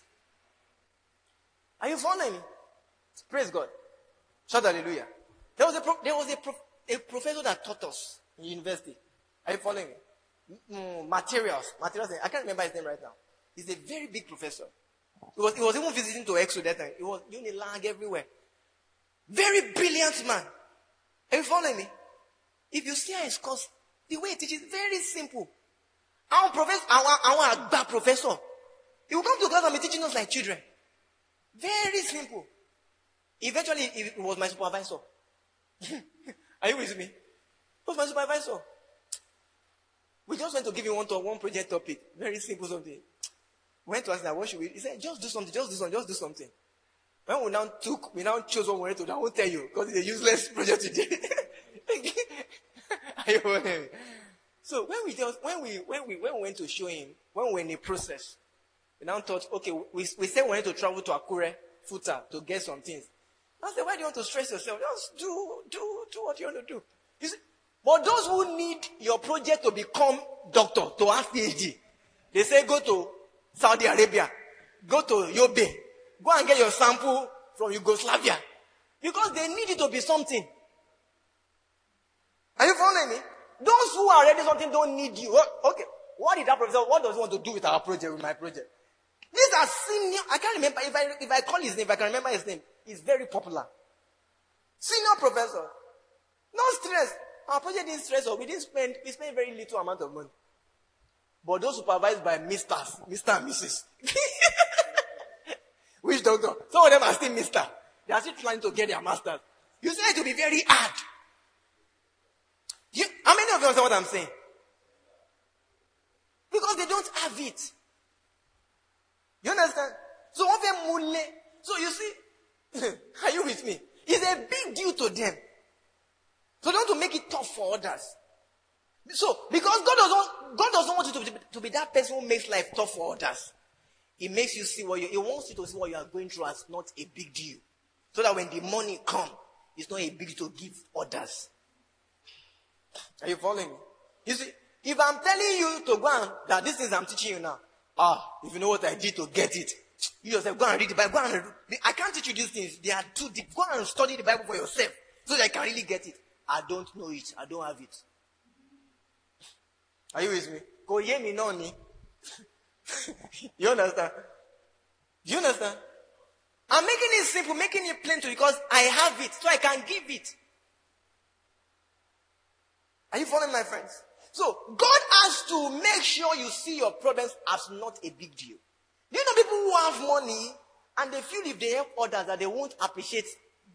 Are you following me? Praise God. Shout hallelujah. There was a, pro- there was a, pro- a professor that taught us in university. Are you following me? Mm, materials. Materials. I can't remember his name right now. He's a very big professor. He was, he was even visiting to EXO that time. He was Unilag everywhere. Very brilliant man. Are you following me? If you see his course, the way he teaches, very simple. Our professor, our, our Agba professor, he will come to class and be teaching us like children. Very simple. Eventually, it was my supervisor. [laughs] Are you with me? It was my supervisor. We just went to give him one, to, one project topic. Very simple something. Went to ask that, what should we? He said, just do something, just do something, just do something. When we now took, we now chose one we to I won't tell you, because it's a useless [laughs] project to do. [laughs] Are you with? So when we just, when we when we when we went to show him, when we were in the process, we now thought, okay, we, we said we wanted to travel to Akure, Futa, to get some things. I said, why do you want to stress yourself? Just do do do what you want to do. You see, but those who need your project to become doctor, to have PhD, they say go to Saudi Arabia, go to Yobe, go and get your sample from Yugoslavia. Because they need it to be something. Are you following me? Those who are ready something don't need you. Oh, okay. What did that professor, what does he want to do with our project, with my project? These are senior, I can't remember, if I, if I call his name, if I can remember his name, he's very popular. Senior professor. No stress. Our project didn't stress us. We didn't spend, we spent very little amount of money. But those supervised by misters, Mr. and Mrs. [laughs] Which doctor? Some of them are still Mr. They are still trying to get their masters. You say it will be very hard. You, how many of you understand what I'm saying? Because they don't have it. You understand? So one them. So you see, [laughs] are you with me? It's a big deal to them. So don't to make it tough for others. So because God doesn't God doesn't want you to be, to be that person who makes life tough for others. He makes you see what you he wants you to see what you are going through as not a big deal. So that when the money comes, it's not a big deal to give others. Are you following me? You see, if I'm telling you to go and that this things I'm teaching you now, ah, if you know what I did to get it, you yourself go and read the Bible. Go and read. I can't teach you these things. They are too deep. Go and study the Bible for yourself so that I can really get it. I don't know it. I don't have it. Are you with me? Me, no ni. [laughs] you understand? You understand? I'm making it simple, making it plain to you because I have it, so I can give it. Are you following my friends? So God has to make sure you see your problems as not a big deal. Do you know people who have money and they feel if they help others that they won't appreciate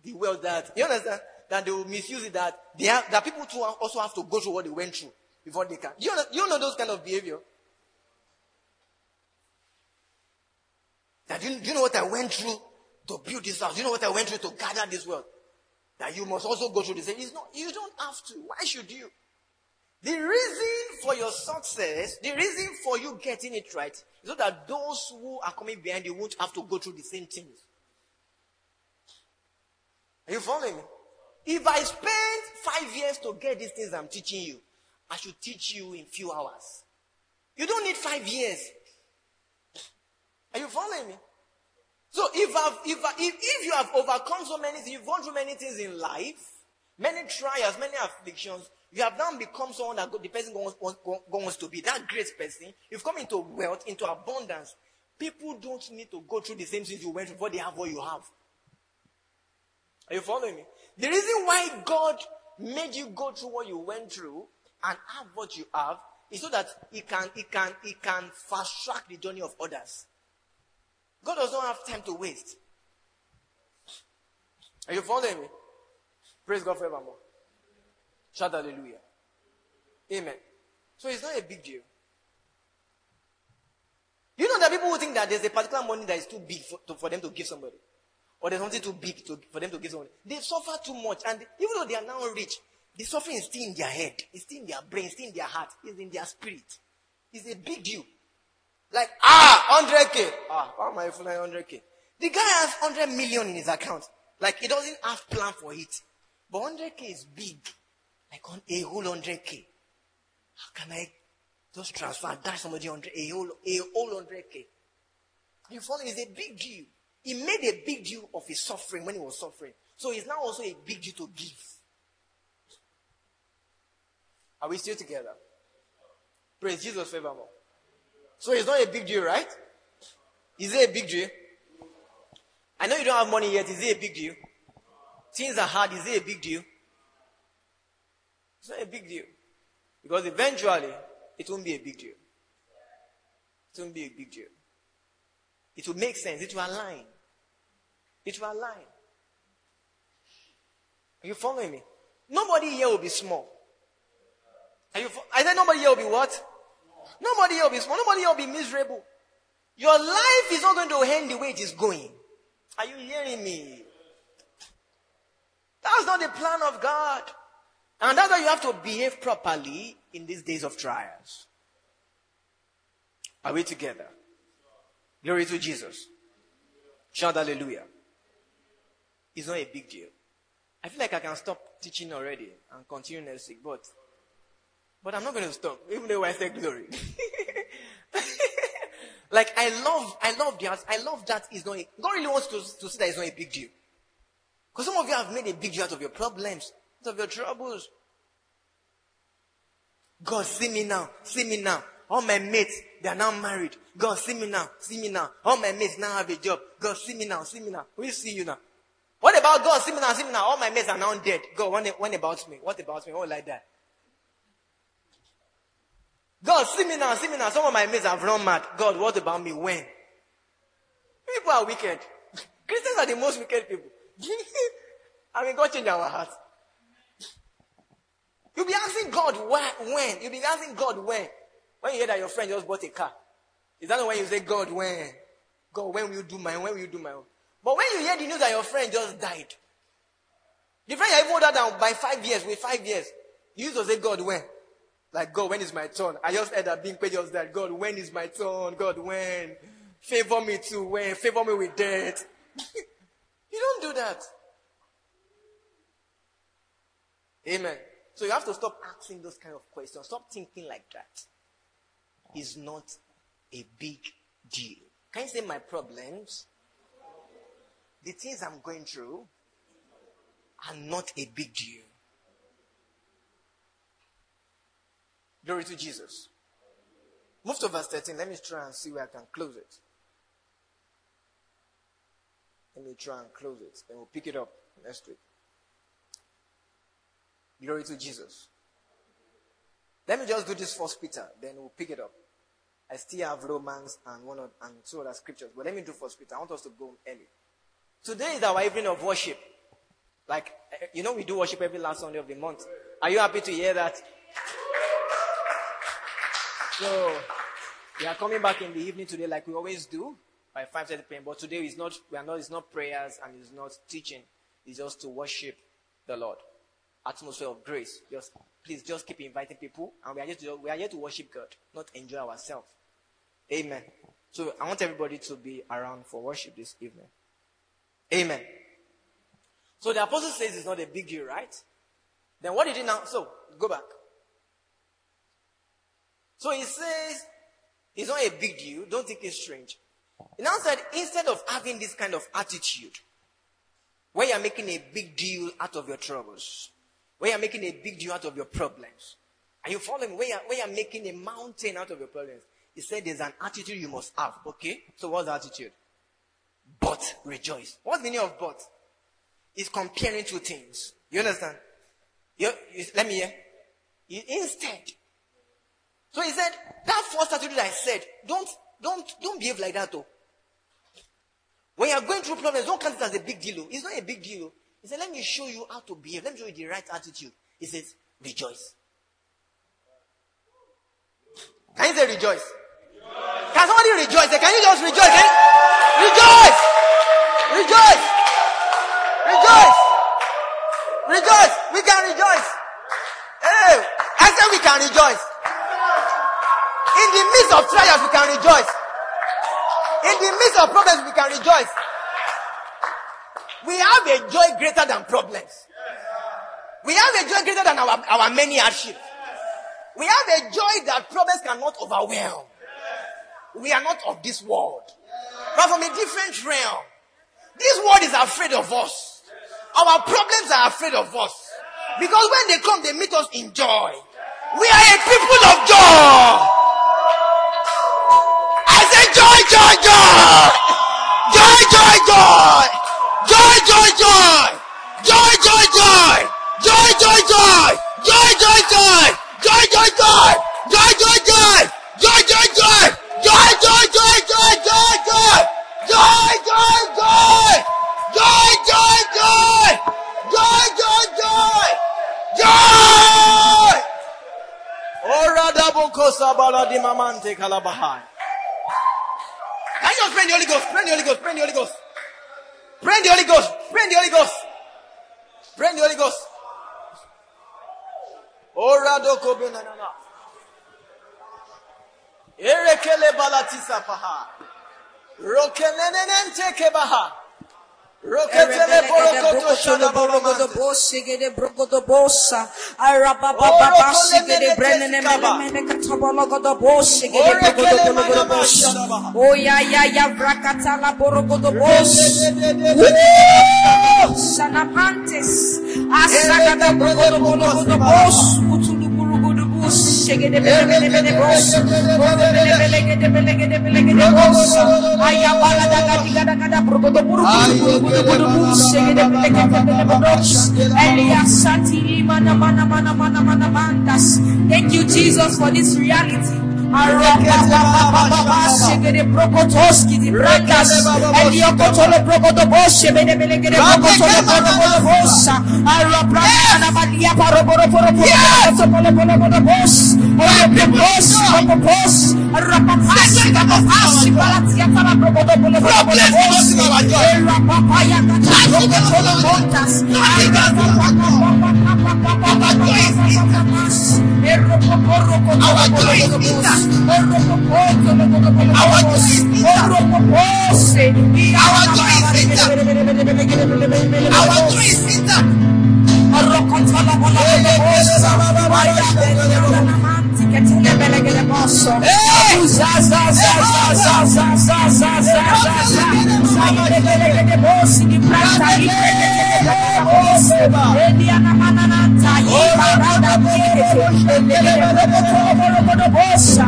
the wealth that you understand that they will misuse it that they have that people too also have to go through what they went through before they can. You know, you know those kind of behavior. That you, you know what I went through to build this house. You know what I went through to gather this world. That you must also go through the same. It's not. You don't have to. Why should you? The reason for your success, the reason for you getting it right, is so that those who are coming behind you won't have to go through the same things. Are you following me? If I spend five years to get these things I'm teaching you, I should teach you in few hours. You don't need five years. Are you following me? So if I've, if, I, if, if you have overcome so many things, you've gone through many things in life, many trials, many afflictions, you have now become someone that the person wants, wants to be, that great person. You've come into wealth, into abundance. People don't need to go through the same things you went through before they have what you have. Are you following me? The reason why God made you go through what you went through and have what you have is so that He can, He can, He can fast track the journey of others. God does not have time to waste. Are you following me? Praise God forevermore. Shout hallelujah. Amen. So it's not a big deal. You know that people who think that there's a particular money that is too big for, to, for them to give somebody, or there's something too big to, for them to give somebody, they suffer too much. And even though they are now rich, the suffering is still in their head, it's still in their brain, it's still in their heart, it's in their spirit. It's a big deal. Like, ah, 100k. Ah, why am I flying 100k? The guy has 100 million in his account. Like, he doesn't have plan for it. But 100k is big. Like on a whole 100k. How can I just transfer that somebody 100, a whole, a whole 100k? You follow? It's a big deal. He made a big deal of his suffering when he was suffering. So it's now also a big deal to give. Are we still together? Praise Jesus forevermore. So it's not a big deal, right? Is it a big deal? I know you don't have money yet. Is it a big deal? Things are hard. Is it a big deal? It's not a big deal. Because eventually, it won't be a big deal. It won't be a big deal. It will make sense. It will align. It will align. Are you following me? Nobody here will be small. Are you? I said nobody here will be what? Nobody here will be small. Nobody here will be miserable. Your life is not going to end the way it is going. Are you hearing me? That's not the plan of God. And that's why you have to behave properly in these days of trials. Are we together? Glory to Jesus. Shout hallelujah. It's not a big deal. I feel like I can stop teaching already and continue next week, but but I'm not going to stop, even though I say glory. [laughs] like I love, I love that. I love that is not. A, God really wants to, to see that it's not a big deal. Because some of you have made a big deal out of your problems out of your troubles. God, see me now, see me now. All my mates, they are now married. God, see me now, see me now. All my mates now have a job. God, see me now, see me now. We see you now. What about God, see me now, see me now. All my mates are now dead. God, what, what about me? What about me? Oh, like that. God, see me now, see me now. Some of my mates have run mad. God, what about me? When? People are wicked. [laughs] Christians are the most wicked people. I mean, God change our hearts. You'll be asking God when. You'll be asking God when. When you hear that your friend just bought a car. Is that when you say, God, when? God, when will you do mine? When will you do my own? But when you hear the news that your friend just died, the friend you even older than by five years, with five years, you used to say, God, when? Like, God, when is my turn? I just heard that being paid just that. God, when is my turn? God, when? Favor me too. When? Favor me with death. [laughs] you don't do that. Amen. So you have to stop asking those kind of questions. Stop thinking like that. It's not a big deal. Can you say my problems? The things I'm going through are not a big deal. Glory to Jesus. Move to verse 13. Let me try and see where I can close it. Let me try and close it. Then we'll pick it up next week. Glory to Jesus. Let me just do this first Peter, then we'll pick it up. I still have Romans and one of, and two other scriptures, but let me do first Peter. I want us to go early. Today is our evening of worship. Like, eh, you know, we do worship every last Sunday of the month. Are you happy to hear that? So, we are coming back in the evening today like we always do by 5.30 p.m. But today is not, we are not, it's not prayers and it's not teaching. It's just to worship the Lord. atmosphere of grace. Just please just keep inviting people, and we are here to we are here to worship God, not enjoy ourselves. Amen. So I want everybody to be around for worship this evening. Amen. So the apostle says it's not a big deal, right? Then what did he now? So go back. So he says it's not a big deal. Don't think it's strange. He now said instead of having this kind of attitude, where you're making a big deal out of your troubles, where you're making a big deal out of your problems, are you following? Where you're, where you're making a mountain out of your problems. He said there's an attitude you must have. Okay? So what's the attitude? But rejoice. What's the meaning of but? It's comparing two things. You understand? You, you, let me hear. You, instead. So he said, that first attitude I said, don't, don't, don't behave like that though. When you are going through problems, don't count it as a big deal. Oh. It's not a big deal. Oh. He said, let me show you how to behave. Let me show you the right attitude. He says, rejoice. Can you say rejoice? Can somebody rejoice? Can you just rejoice? Can you? Rejoice! Rejoice! Rejoice! Rejoice! We can rejoice. Hey, I said we can rejoice. In the midst of trials, we can rejoice. In the midst of problems, we can rejoice. We have a joy greater than problems. We have a joy greater than our, our many hardships. We have a joy that problems cannot overwhelm. We are not of this world, but from a different realm. This world is afraid of us. Our problems are afraid of us. Because when they come, they meet us in joy. We are a people of joy. I say joy, joy, joy. Joy, joy, joy. Joy, joy, joy. Joy, joy, joy. Joy, joy, joy. Joy, joy, joy. Joy, joy, joy. Joy, joy, joy. Joy, joy, joy. Joy, joy, joy, joy, joy, joy. Joy, joy, joy. Joy, joy, joy. Joy, joy, joy. Joy. Ora double kosa bala di mamante kalabahai. Can you pray the Holy Ghost? Pray the Holy Ghost. Pray the Holy Ghost. Pray the Holy Ghost. Pray the Holy Ghost. Pray the Holy Ghost. Ora doko benana. Erekele balatisa paha. Rokenenente kebaha. Roketele borokoto shalaboromanda. Bosigede brogodo bosa. Arabababa sigede brennene menemene katabologodo bosigede brogodo brogodo bosa. Oh ya ya ya brakata la borogodo bosa. Sanapantes. Asagada brogodo brogodo bosa. Thank you Jesus for this reality. Shegede brokotoski di brandas. Eliokotolo brogodo bos. Shebede bele gede brokotolo brogodo bos. Arabrana malia paro poro poro poro. Polo polo polo bos. Ore bos. Polo bos. Rapapasi kapapasi palatia tala brogodo polo polo polo bos. Rapapaya kata brokotolo montas. Our joy is in that. Our joy is that. Our joy is. Our Bossa,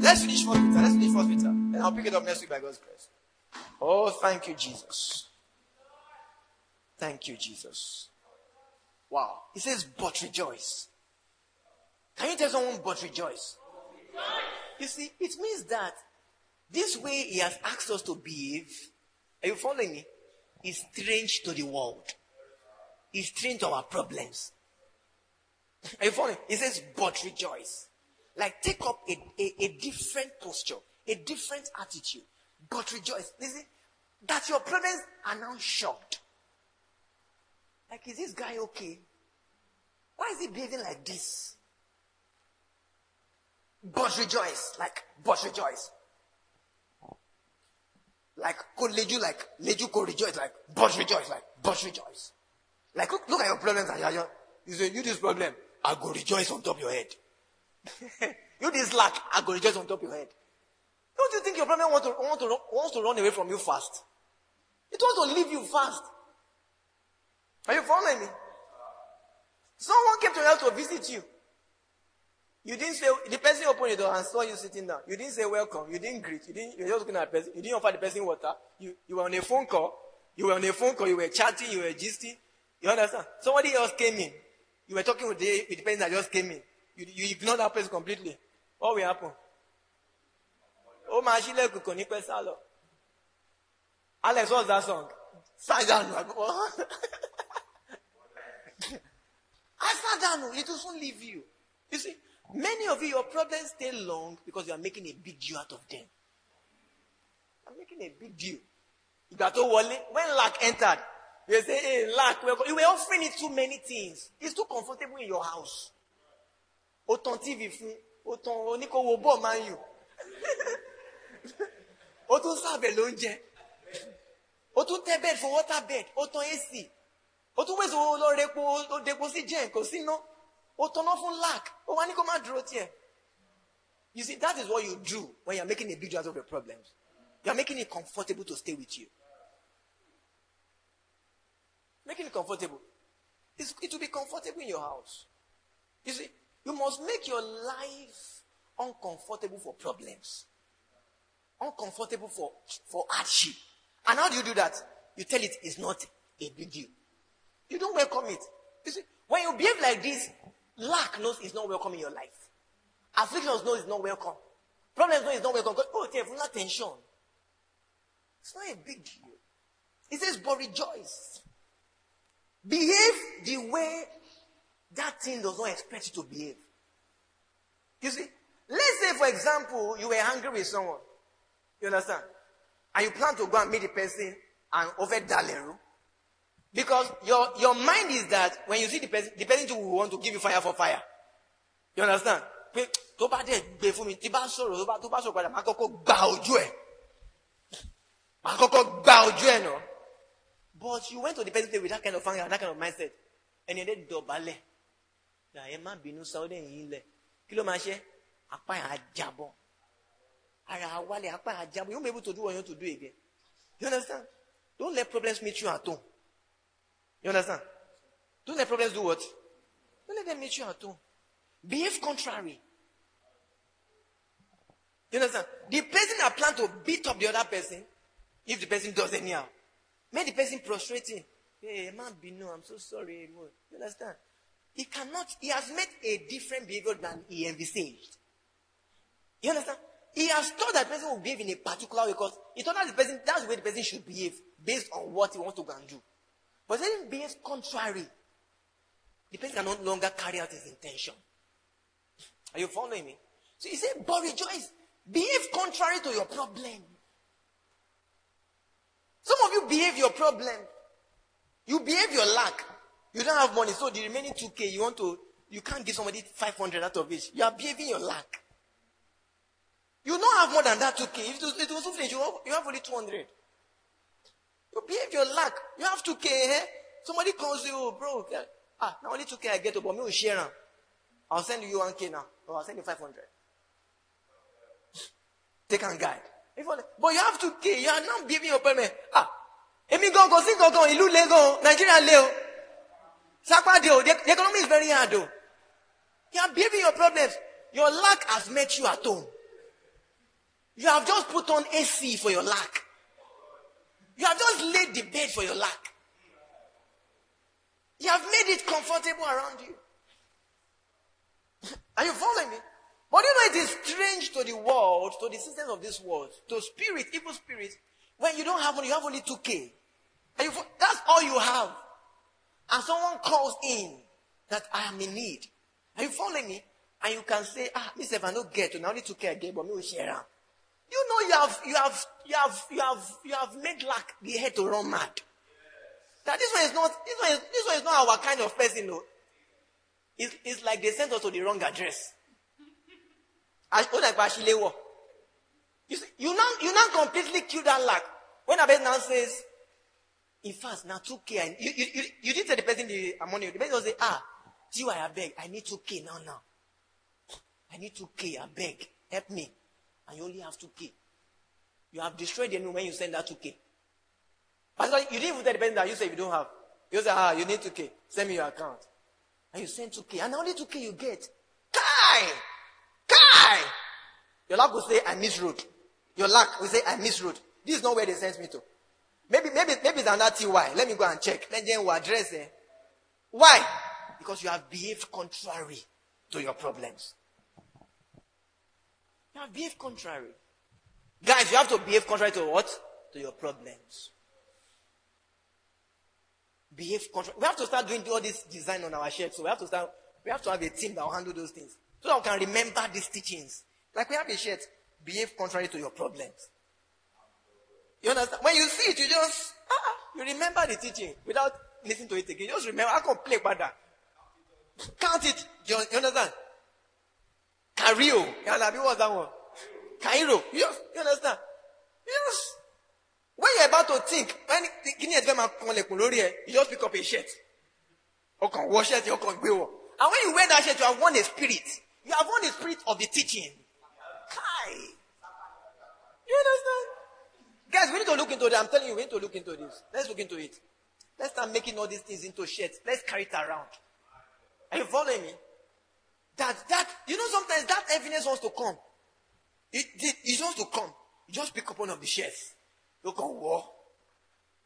Let's finish first Peter. Let's finish first Peter. And I'll pick it up next week by God's grace. Oh, thank you, Jesus. Thank you, Jesus. Wow. He says, but rejoice. Can you tell someone, but rejoice? You see, it means that this way he has asked us to behave, are you following me? Is strange to the world. Strange to our problems. Are you following? He says, but rejoice. Like take up a, a, a different posture, a different attitude, but rejoice. Listen, that your problems are now shocked. Like, is this guy okay? Why is he behaving like this? But rejoice. Like, but rejoice. Like, go you like, lead you go rejoice, like, but rejoice, like, but rejoice. Like, look, look at your problems you say, you this problem, I go rejoice on top of your head. [laughs] you this lack, I go rejoice on top of your head. Don't you think your problem want to, want to, wants to run away from you fast? It wants to leave you fast. Are you following me? Someone came to your house to visit you. You didn't say, the person opened the door and saw you sitting down. You didn't say welcome. You didn't greet. You didn't, you just looking at the person. You didn't offer the person water. You, you were on a phone call. You were on a phone call. You were chatting. You were gisting. You understand? Somebody else came in. You were talking with the, with the person that just came in. You, you ignored that person completely. What will happen? Oh, my kò ní pẹ́ Alex, what's that song? Sat down. I sat [laughs] ah, down. It doesn't leave you. You see, many of you, your problems stay long because you are making a big deal out of them. I'm making a big deal. You got to wọlé. When lack entered, you say, hey, lack, you were offering it too many things. It's too comfortable in your house. O tan TV fún, o tan oníkòwò bọ́ọ̀ máa ń yù. [laughs] O tún sábẹ̀ lóúnjẹ. For water bed. O tan AC. O tún wẹ̀sọ̀ owó lọ repo, o depo sí jẹ́ kò sí ná. O tanná lack. O wá ní kó má. You see, that is what you do when you're making a big deal out of your problems. You're making it comfortable to stay with you. Making it comfortable. It's, it will be comfortable in your house. You see, you must make your life uncomfortable for problems, uncomfortable for, for hardship. And how do you do that? You tell it it's not a big deal. You don't welcome it. You see, when you behave like this, lack knows it's not welcome in your life. Afflictions knows it's not welcome. Problems know it's not welcome. Oh, they have no attention. It's not a big deal. He says, but rejoice. Behave the way that thing does not expect you to behave. You see, let's say, for example, you were angry with someone. You understand? And you plan to go and meet the person and offer daleru. Because your, your mind is that when you see the person, the person will want to give you fire for fire. You understand? tó bá dẹ̀ gbé fún mi tí bá sọ̀rọ̀ tó bá tó bá sọ̀rọ̀ but you went to the person with that kind of anger that kind of mindset. Ẹni ẹ̀dẹ̀ dọ̀bálẹ̀. Ẹ má bínú sáwọ́dẹ̀ yìí lẹ̀. Kí ló máa ṣe? Apá yẹn á jábọ́. Ara wálé apá yẹn á jábọ́. You won't be able to do what you want to do again. You understand? Don't let problems meet you at home. You understand? Don't let problems do what? Don't let them meet you at home. Behave contrary. You understand? The person that plan to beat up the other person if the person does anyhow Make the person prostrating. Hey, man, be no, I'm so sorry. You understand? He cannot, he has made a different behavior than he envisaged. You understand? He has thought that person will behave in a particular way because he thought that the person, that's the way the person should behave based on what he wants to go and do. But then he behaves contrary. The person can no longer carry out his intention. Are you following me? So he said, but rejoice. Behave contrary to your problem. Some of you behave your problem. You behave your lack. You don't have money, so the remaining 2K, you want to, you can't give somebody 500 out of it. You are behaving your lack. You don't have more than that 2K. If it was, finish, you have, you have only 200. You behave your lack. You have 2K, eh? Somebody calls you, oh, bro. Ah, now only 2K I get, but me will share now. I'll send you 1K now. Or I'll send you 500. Take and guide. But you have to pay you are not giving your payment ah èmi gan kò sí gangan ìlú le gan Nigeria le o. Sápàdé o the economy is very hard you are behaving your problems. Your lack has met you at home. You have just put on AC for your lack. You have just laid the bed for your lack. You have made it comfortable around you. [laughs] Are you following me but you know it is strange to the world, to the systems of this world, to spirit, evil spirit, when you don't have money, you have only 2K. And you, that's all you have. And someone calls in that I am in need. Are you following me? And you can say, ah, me if I don't get, I only took care again, but me will share. You know you have you have you have you have you have made lack the head to run mad. That this one is not this one is, this one is not our kind of person, no. It's, it's like they sent us to the wrong address. You see, you now you now completely kill that lack. When a now says, in fact, now 2K, you, you, you, you didn't tell the person the money. The person will say, ah, see why I beg. I need 2K now, now. I need 2K, I beg. Help me. And you only have 2K. You have destroyed the when you send that 2K. Pastor, you didn't even tell the person that you say you don't have. You say, ah, you need 2K. Send me your account. And you send 2K. And only 2K you get. Kai! Kai! Your luck will say, I miswrote. Your luck will say, I miswrote. This is not where they sent me to. Maybe, maybe, maybe it's another TY. Let me go and check. Let them address it. Why? Because you have behaved contrary to your problems. You have behaved contrary. Guys, you have to behave contrary to what? To your problems. Behave contrary. We have to start doing all this design on our shirts. So we have to start, we have to have a team that will handle those things. So that we can remember these teachings. Like we have a shirt, behave contrary to your problems. You understand? When you see it, you just, ah, you remember the teaching without listening to it again. You just remember, I can play about that. Count it. You, you understand? Cario. You? What's that one? Cairo. You, you understand? You just, when you're about to think, when kini fẹ́ máa kan lẹ̀kùn you just pick up a shirt. Wọ shirt, ọkàn gbé wọ. And when you wear that shirt, you have won a spirit. You have won the spirit of the teaching. Kai. You understand? Guys, we need to look into that. I'm telling you, we need to look into this. Let's look into it. Let's start making all these things into shirts. Let's carry it around. Are you following me? That, that, you know, sometimes that evidence wants to come. It, it, it wants to come. You just pick up one of the shirts. Look on war.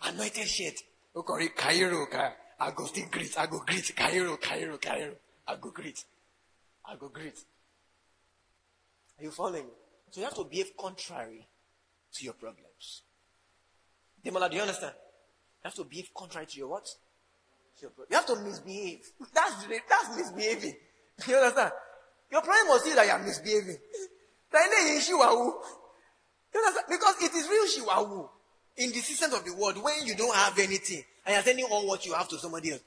Anointed shirt. Look on it, Cairo. I go still greet. I go greet. Cairo, Cairo, Cairo. I go greet. I go greet. Are you following? So you have to behave contrary to your problems. Demola, do you understand? You have to behave contrary to your what? Your you have to misbehave. [laughs] That's, that's misbehaving. Do [laughs] You understand? Your problem must be that you are misbehaving. [laughs] You understand? Because it is real shiwawu in the systems of the world when you don't have anything and you're sending all what you have to somebody else.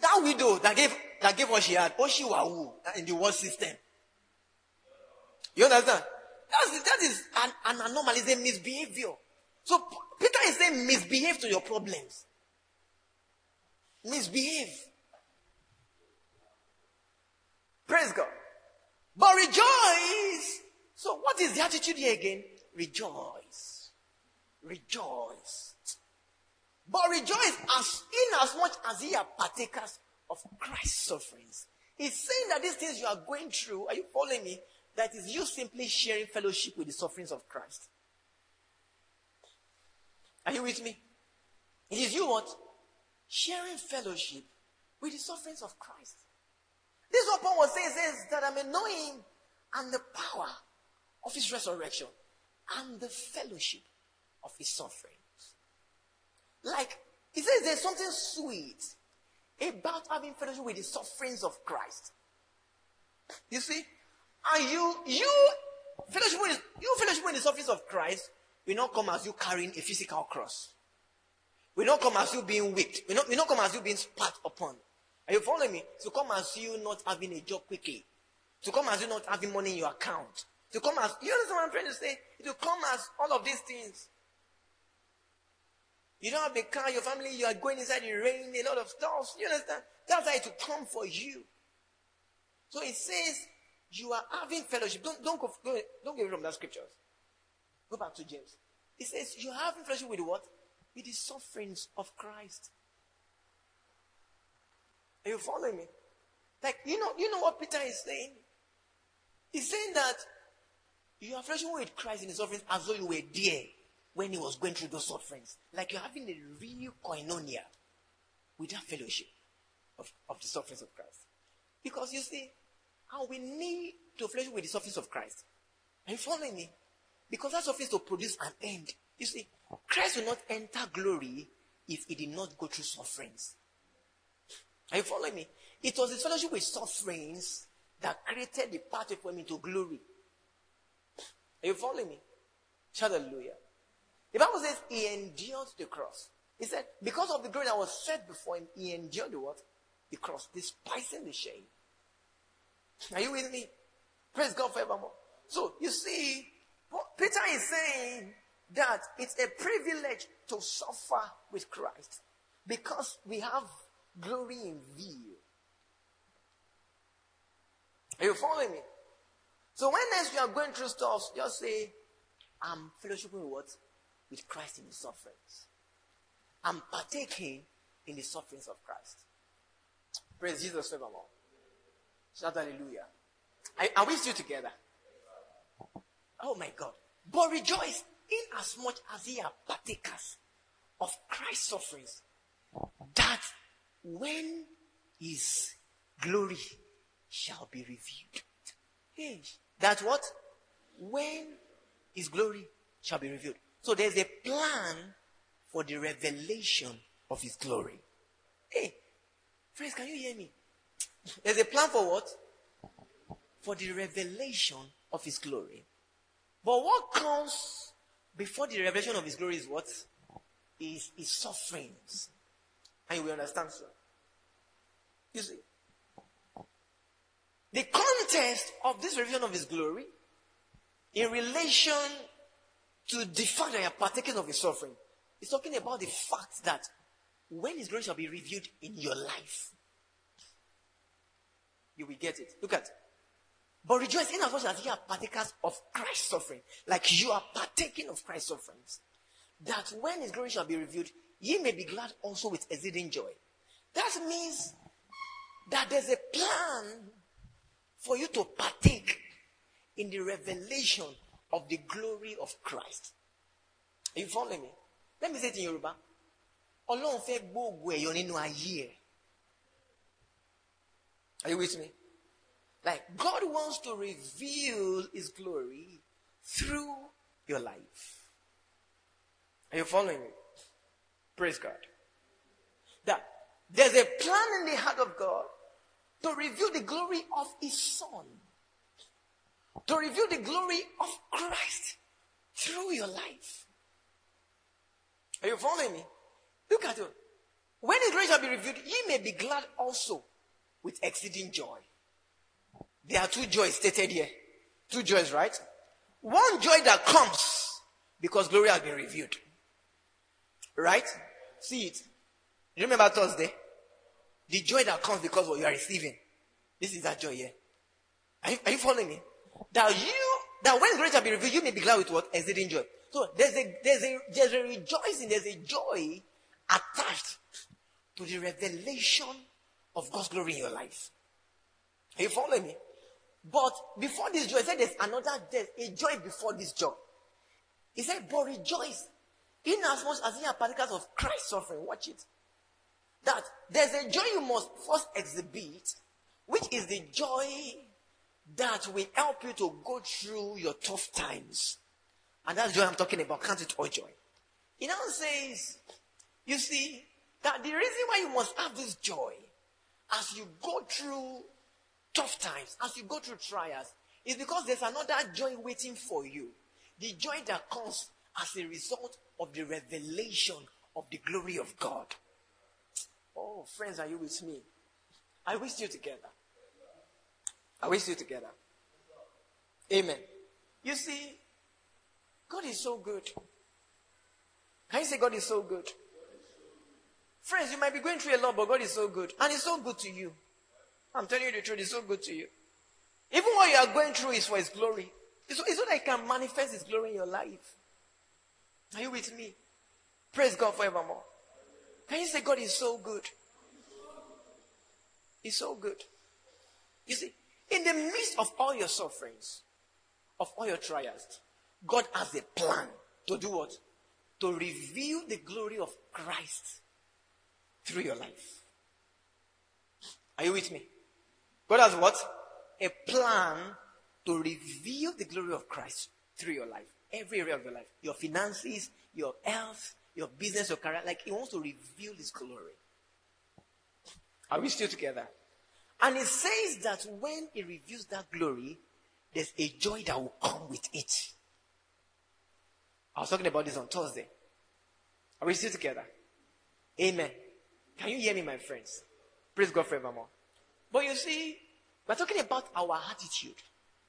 That widow that gave that gave what she had, oh shiwawu in the world system. You understand? That's, that is an, an anomaly, it's a misbehavior. So Peter is saying, misbehave to your problems. Misbehave. Praise God. But rejoice. So what is the attitude here again? Rejoice. Rejoice. But rejoice as in as much as ye are partakers of Christ's sufferings. He's saying that these things you are going through, are you following me? That is you simply sharing fellowship with the sufferings of Christ. Are you with me? It is you what? Sharing fellowship with the sufferings of Christ. This is what Paul was saying, says that I may know him and the power of his resurrection and the fellowship of his sufferings. Like, he says there's something sweet about having fellowship with the sufferings of Christ. You see? And you, you fellowship with, you fellowship with the sufferings of Christ will not come as you carrying a physical cross. Will not come as you being whipped. Will not, will not come as you being spat upon. Are you following me? To come as you not having a job quickly. To come as you not having money in your account. To come as, you understand what I'm trying to say? To come as all of these things. You don't have the car, your family, you are going inside the rain, a lot of stuff. You understand? That's how it will come for you. So it says, you are having fellowship. Don't, don't go, go don't get from that scriptures. Go back to James. It says, you are having fellowship with what? With the sufferings of Christ. Are you following me? Like, you know, you know what Peter is saying? He's saying that you are fellowship with Christ in his sufferings as though you were there when he was going through those sufferings. Like you're having a real koinonia with that fellowship of, of the sufferings of Christ. Because you see, how we need to fellowship with the sufferings of Christ. Are you following me? Because that surface to produce an end. You see, Christ will not enter glory if he did not go through sufferings. Are you following me? It was his fellowship with sufferings that created the pathway for him into glory. Are you following me? Hallelujah. The Bible says he endured the cross. He said, because of the glory that was set before him, he endured the what? The cross, despising the shame. Are you with me? Praise God forevermore. So, you see, Peter is saying that it's a privilege to suffer with Christ because we have glory in view. Are you following me? So when next you are going through stuff, just say, I'm fellowshipping with what? With Christ in his sufferings. I'm partaking in the sufferings of Christ. Praise Jesus forevermore. Shout hallelujah. I, are we still together? Oh my God. But rejoice in as much as ye are partakers of Christ's sufferings, that when his glory shall be revealed. Hey, that what? When his glory shall be revealed. So there's a plan for the revelation of his glory. Hey, friends, can you hear me? [tsk] There's a plan for what? For the revelation of his glory. But what comes before the revelation of his glory is what? Is his sufferings. And we understand, sir. You see, the context of this revelation of his glory in relation to the fact that you are partaking of his suffering He's talking about the fact that when his glory shall be revealed in your life, you will get it. Look at it, but rejoice in as much as you are partakers of Christ's suffering, like you are partaking of Christ's sufferings, that when his glory shall be revealed, ye may be glad also with exceeding joy. That means that there's a plan for you to partake in the revelation of the glory of Christ. Are you following me? Let me say it in Yoruba. Ọlọ́run fẹ́. Are you with me? Like God wants to reveal his glory through your life. Are you following me? Praise God. That there's a plan in the heart of God to reveal the glory of his son. To reveal the glory of Christ through your life. Are you following me? Look at it. When his glory shall be revealed, ye may be glad also with exceeding joy. There are two joys stated here. Two joys, right? One joy that comes because glory has been revealed. Right? See it. You remember Thursday? The joy that comes because what you are receiving. This is that joy here. Are you, are you following me? That you, that when glory shall be revealed, you may be glad with what? Exceeding joy. So there's a, there's a, there's a rejoicing, there's a joy attached to the revelation of God's glory in your life. Are you following me? But before this joy, he said there's another death, a joy before this joy. He said, but rejoice in as much as you are partakers of Christ's suffering. Watch it. That there's a joy you must first exhibit, which is the joy that will help you to go through your tough times. And that's joy I'm talking about. Count it all joy. He now says, you see, that the reason why you must have this joy as you go through tough times, as you go through trials, is because there's another joy waiting for you. The joy that comes as a result of the revelation of the glory of God. Oh, friends, are you with me? I wish you together. I wish you together. Amen. You see, God is so good. Can you say God is so good? Friends, you might be going through a lot, but God is so good. And He's so good to you. I'm telling you the truth, it's so good to you. Even what you are going through is for His glory. It's, it's so that He can manifest His glory in your life. Are you with me? Praise God forevermore. Can you say God is so good? He's so good. You see, in the midst of all your sufferings, of all your trials, God has a plan to do what? To reveal the glory of Christ through your life. Are you with me? God has what? A plan to reveal the glory of Christ through your life. Every area of your life. Your finances, your health, your business, your career. Like He wants to reveal His glory. Are we still together? And it says that when he reveals that glory, there's a joy that will come with it. I was talking about this on Thursday. Are we still together? Amen. Can you hear me, my friends? Praise God forevermore. But you see, we're talking about our attitude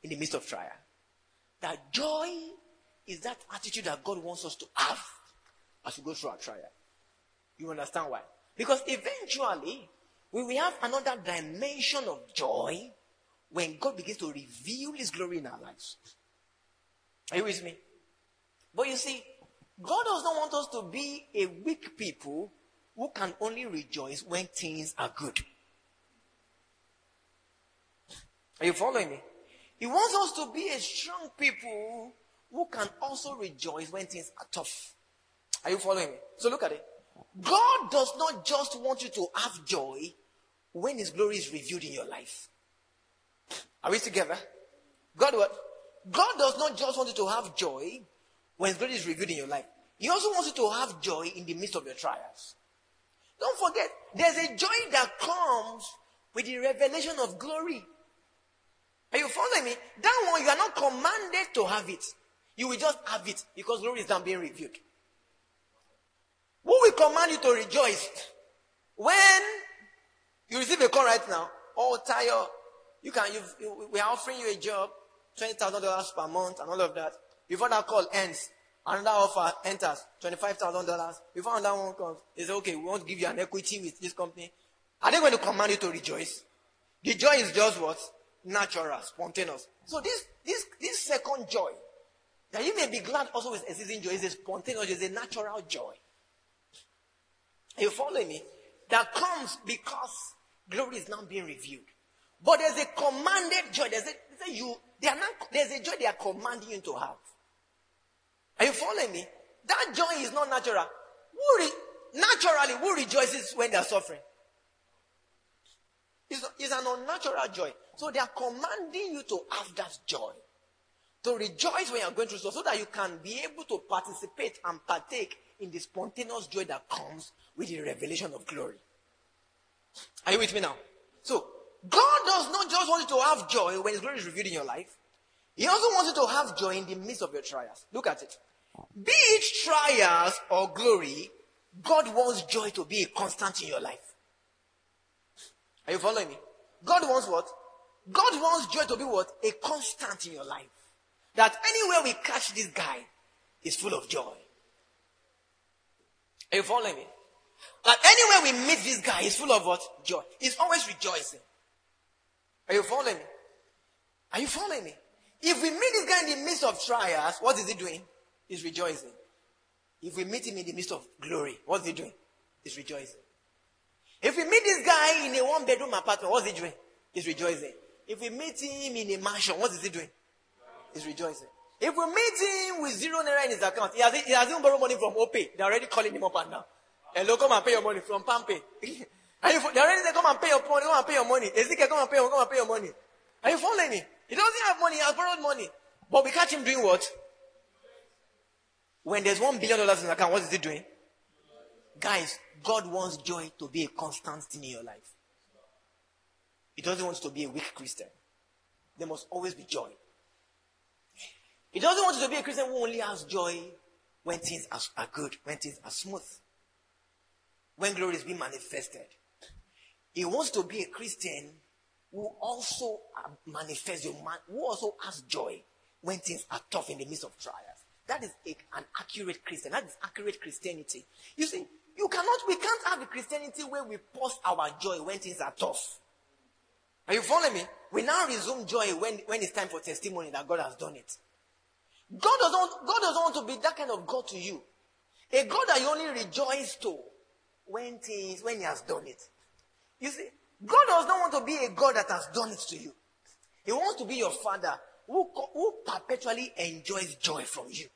in the midst of trial. That joy is that attitude that God wants us to have as we go through our trial. You understand why? Because eventually, we will have another dimension of joy when God begins to reveal His glory in our lives. Are you with me? But you see, God does not want us to be a weak people who can only rejoice when things are good. Are you following me? He wants us to be a strong people who can also rejoice when things are tough. Are you following me? So look at it. God does not just want you to have joy when His glory is revealed in your life. Are we together? God what? God does not just want you to have joy when His glory is revealed in your life. He also wants you to have joy in the midst of your trials. Don't forget, there's a joy that comes with the revelation of glory. Are you following me? That one, you are not commanded to have it. You will just have it because glory is not being revealed. Who will command you to rejoice? When you receive a call right now, oh, Tayo, you can, you, we are offering you a job, $20,000 per month and all of that. Before that call ends, another offer enters, $25,000. Before another one comes, they say, okay, we want to give you an equity with this company. Are they going to command you to rejoice? The joy is just what? Natural, spontaneous. So this, this, this second joy, that you may be glad also with a season joy, is a spontaneous, is a natural joy. Are you following me? That comes because glory is now being revealed. But there's a commanded joy. There's a, you, they are not, there's a joy they are commanding you to have. Are you following me? That joy is not natural. Who re, naturally, who rejoices when they are suffering? It's, it's an unnatural joy. So they are commanding you to have that joy. To rejoice when you are going through so, so that you can be able to participate and partake in the spontaneous joy that comes with the revelation of glory. Are you with me now? So, God does not just want you to have joy when His glory is revealed in your life. He also wants you to have joy in the midst of your trials. Look at it. Be it trials or glory, God wants joy to be a constant in your life. Are you following me? God wants what? God wants joy to be what? A constant in your life. That anywhere we catch this guy is full of joy. Are you following me? That anywhere we meet this guy, he's full of what? Joy. He's always rejoicing. Are you following me? Are you following me? If we meet this guy in the midst of trials, what is he doing? He's rejoicing. If we meet him in the midst of glory, what's he doing? He's rejoicing. If we meet this guy in a one bedroom apartment, what's he doing? He's rejoicing. If we meet him in a mansion, what is he doing? He's rejoicing. If we meet him with zero naira in his account, he hasn't, he hasn't borrowed money from OPay. They're already calling him up and. Hello, come and pay your money from PalmPay. [laughs] Are you, they already say, come and pay your money, come and pay your money. Ezekiel, come and pay, come and pay your money. Are you following me? He doesn't have money, he has borrowed money. But we catch him doing what? When there's one billion dollars in his account, what is he doing? Guys, God wants joy to be a constant thing in your life. He doesn't want you to be a weak Christian. There must always be joy. He doesn't want you to be a Christian who only has joy when things are, are good, when things are smooth, when glory is being manifested. He wants to be a Christian who also uh, manifests your man, who also has joy when things are tough in the midst of trials. That is a, an accurate Christian. That is accurate Christianity. You see, you cannot, we can't have a Christianity where we post our joy when things are tough. Are you following me? We now resume joy when, when it's time for testimony that God has done it. God doesn't, God doesn't want to be that kind of God to you. A God that you only rejoice to when things, when He has done it. You see, God does not want to be a God that has done it to you. He wants to be your Father who, who perpetually enjoys joy from you.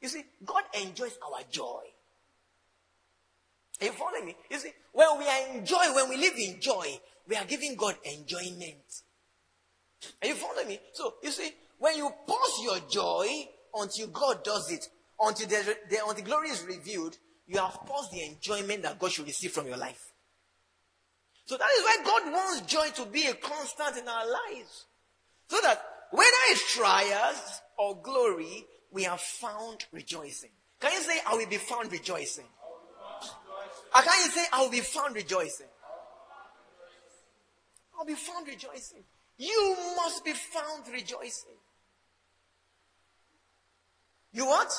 You see, God enjoys our joy. Are you following me? You see, when we are in joy, when we live in joy, we are giving God enjoyment. Are you following me? So, you see, when you pause your joy until God does it, until the, the, until glory is revealed, you have paused the enjoyment that God should receive from your life. So that is why God wants joy to be a constant in our lives. So that whether it's trials or glory, we have found rejoicing. Can you say, I will be found rejoicing? Or can you say, I will be found rejoicing? I'll be found rejoicing. You must be found rejoicing. You what?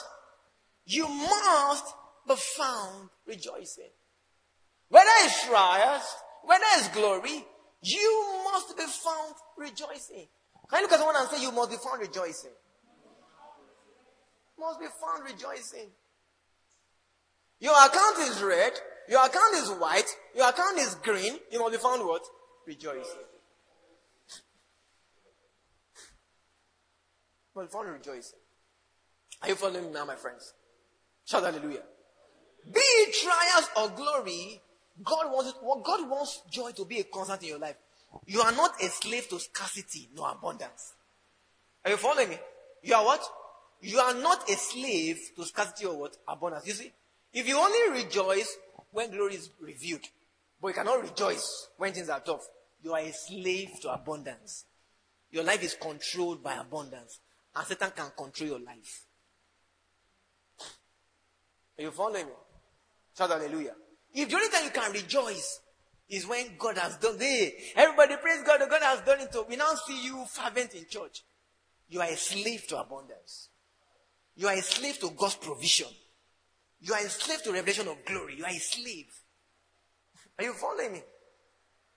You must be found rejoicing. Whether it's trials, whether it's glory, you must be found rejoicing. Can you look at someone and say, You must be found rejoicing? Must be found rejoicing. Your account is red, your account is white, your account is green, you must be found what? Rejoicing. Well, found rejoicing. Are you following me now, my friends? Shout hallelujah. Be it trials or glory, God wants God wants joy to be a constant in your life. You are not a slave to scarcity, nor abundance. Are you following me? You are what? You are not a slave to scarcity or what? Abundance. You see, if you only rejoice when glory is revealed, but you cannot rejoice when things are tough, you are a slave to abundance. Your life is controlled by abundance, and Satan can control your life. Are you following me? Shout hallelujah. If the only time you can rejoice is when God has done it. Everybody praise God, God has done it. We now see you fervent in church. You are a slave to abundance. You are a slave to God's provision. You are a slave to revelation of glory. You are a slave. Are you following me?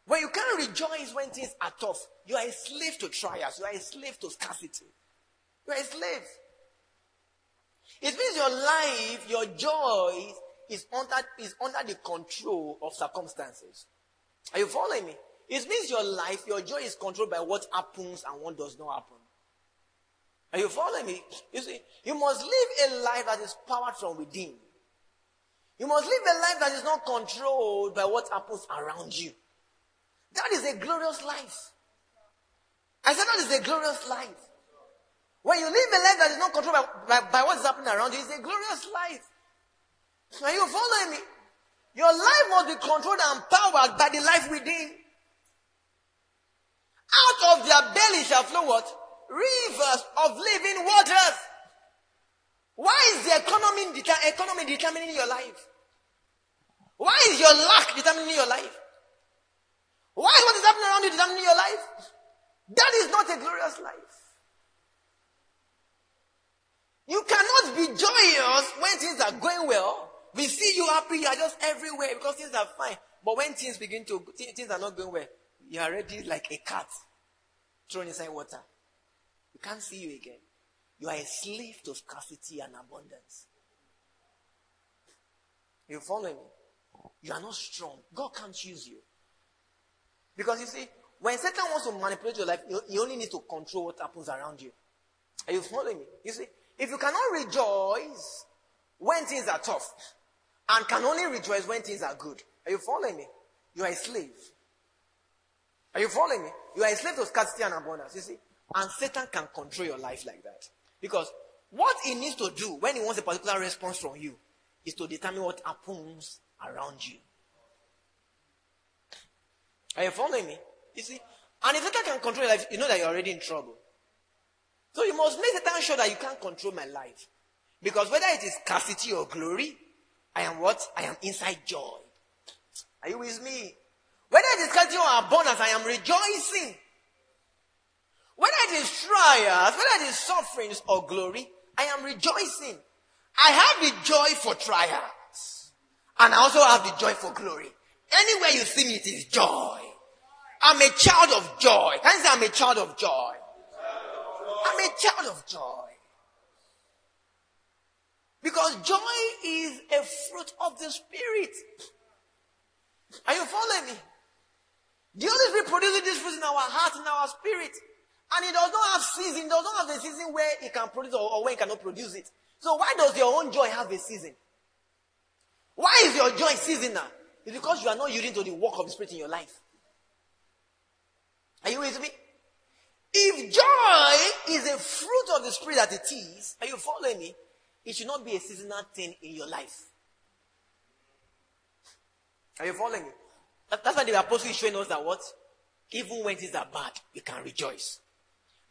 When you can't rejoice when things are tough, you are a slave to trials. You are a slave to scarcity. You are a slave. It means your life, your joy is under, is under the control of circumstances. Are you following me? It means your life, your joy is controlled by what happens and what does not happen. Are you following me? You see, you must live a life that is powered from within. You must live a life that is not controlled by what happens around you. That is a glorious life. I said that is a glorious life. When you live a life that is not controlled by, by, by what is happening around you, it's a glorious life. Are you following me? Your life must be controlled and powered by the life within. Out of their belly shall flow what? Rivers of living waters. Why is the economy, economy determining your life? Why is your lack determining your life? Why is what is happening around you determining your life? That is not a glorious life. You cannot be joyous when things are going well we see you happy, you are just everywhere because things are fine. But when things begin to, things are not going well, you are ready like a cat thrown inside water. We can't see you again. You are a slave to scarcity and abundance. You follow me? You are not strong. God can't use you. Because you see, when Satan wants to manipulate your life, he only needs to control what happens around you. Are you following me? You see, if you cannot rejoice when things are tough, and can only rejoice when things are good. Are you following me? You are a slave. Are you following me? You are a slave to scarcity and abundance. You see? And Satan can control your life like that. Because what he needs to do when he wants a particular response from you is to determine what happens around you. Are you following me? You see? And if Satan can control your life, you know that you're already in trouble. So you must make Satan sure that you can't control my life. Because whether it is scarcity or glory, I am what? I am inside joy. Are you with me? Whether it is scarcity or abundance, I am rejoicing. Whether it is trials, whether it is sufferings or glory, I am rejoicing. I have the joy for trials. And I also have the joy for glory. Anywhere you see me, it is joy. I'm a child of joy. Can you say I'm a child of joy? I'm a child of joy. Because joy is a fruit of the Spirit. Are you following me? The Holy Spirit produces this fruit in our heart, in our spirit. And it does not have season, it does not have a season where it can produce or, or it cannot produce it. So why does your own joy have a season? Why is your joy seasonal? It's because you are not yielding to the work of the Spirit in your life. Are you with me? If joy is a fruit of the Spirit that it is, are you following me? It should not be a seasonal thing in your life. Are you following? That's why the apostle is showing us that what? Even when things are bad, you can rejoice.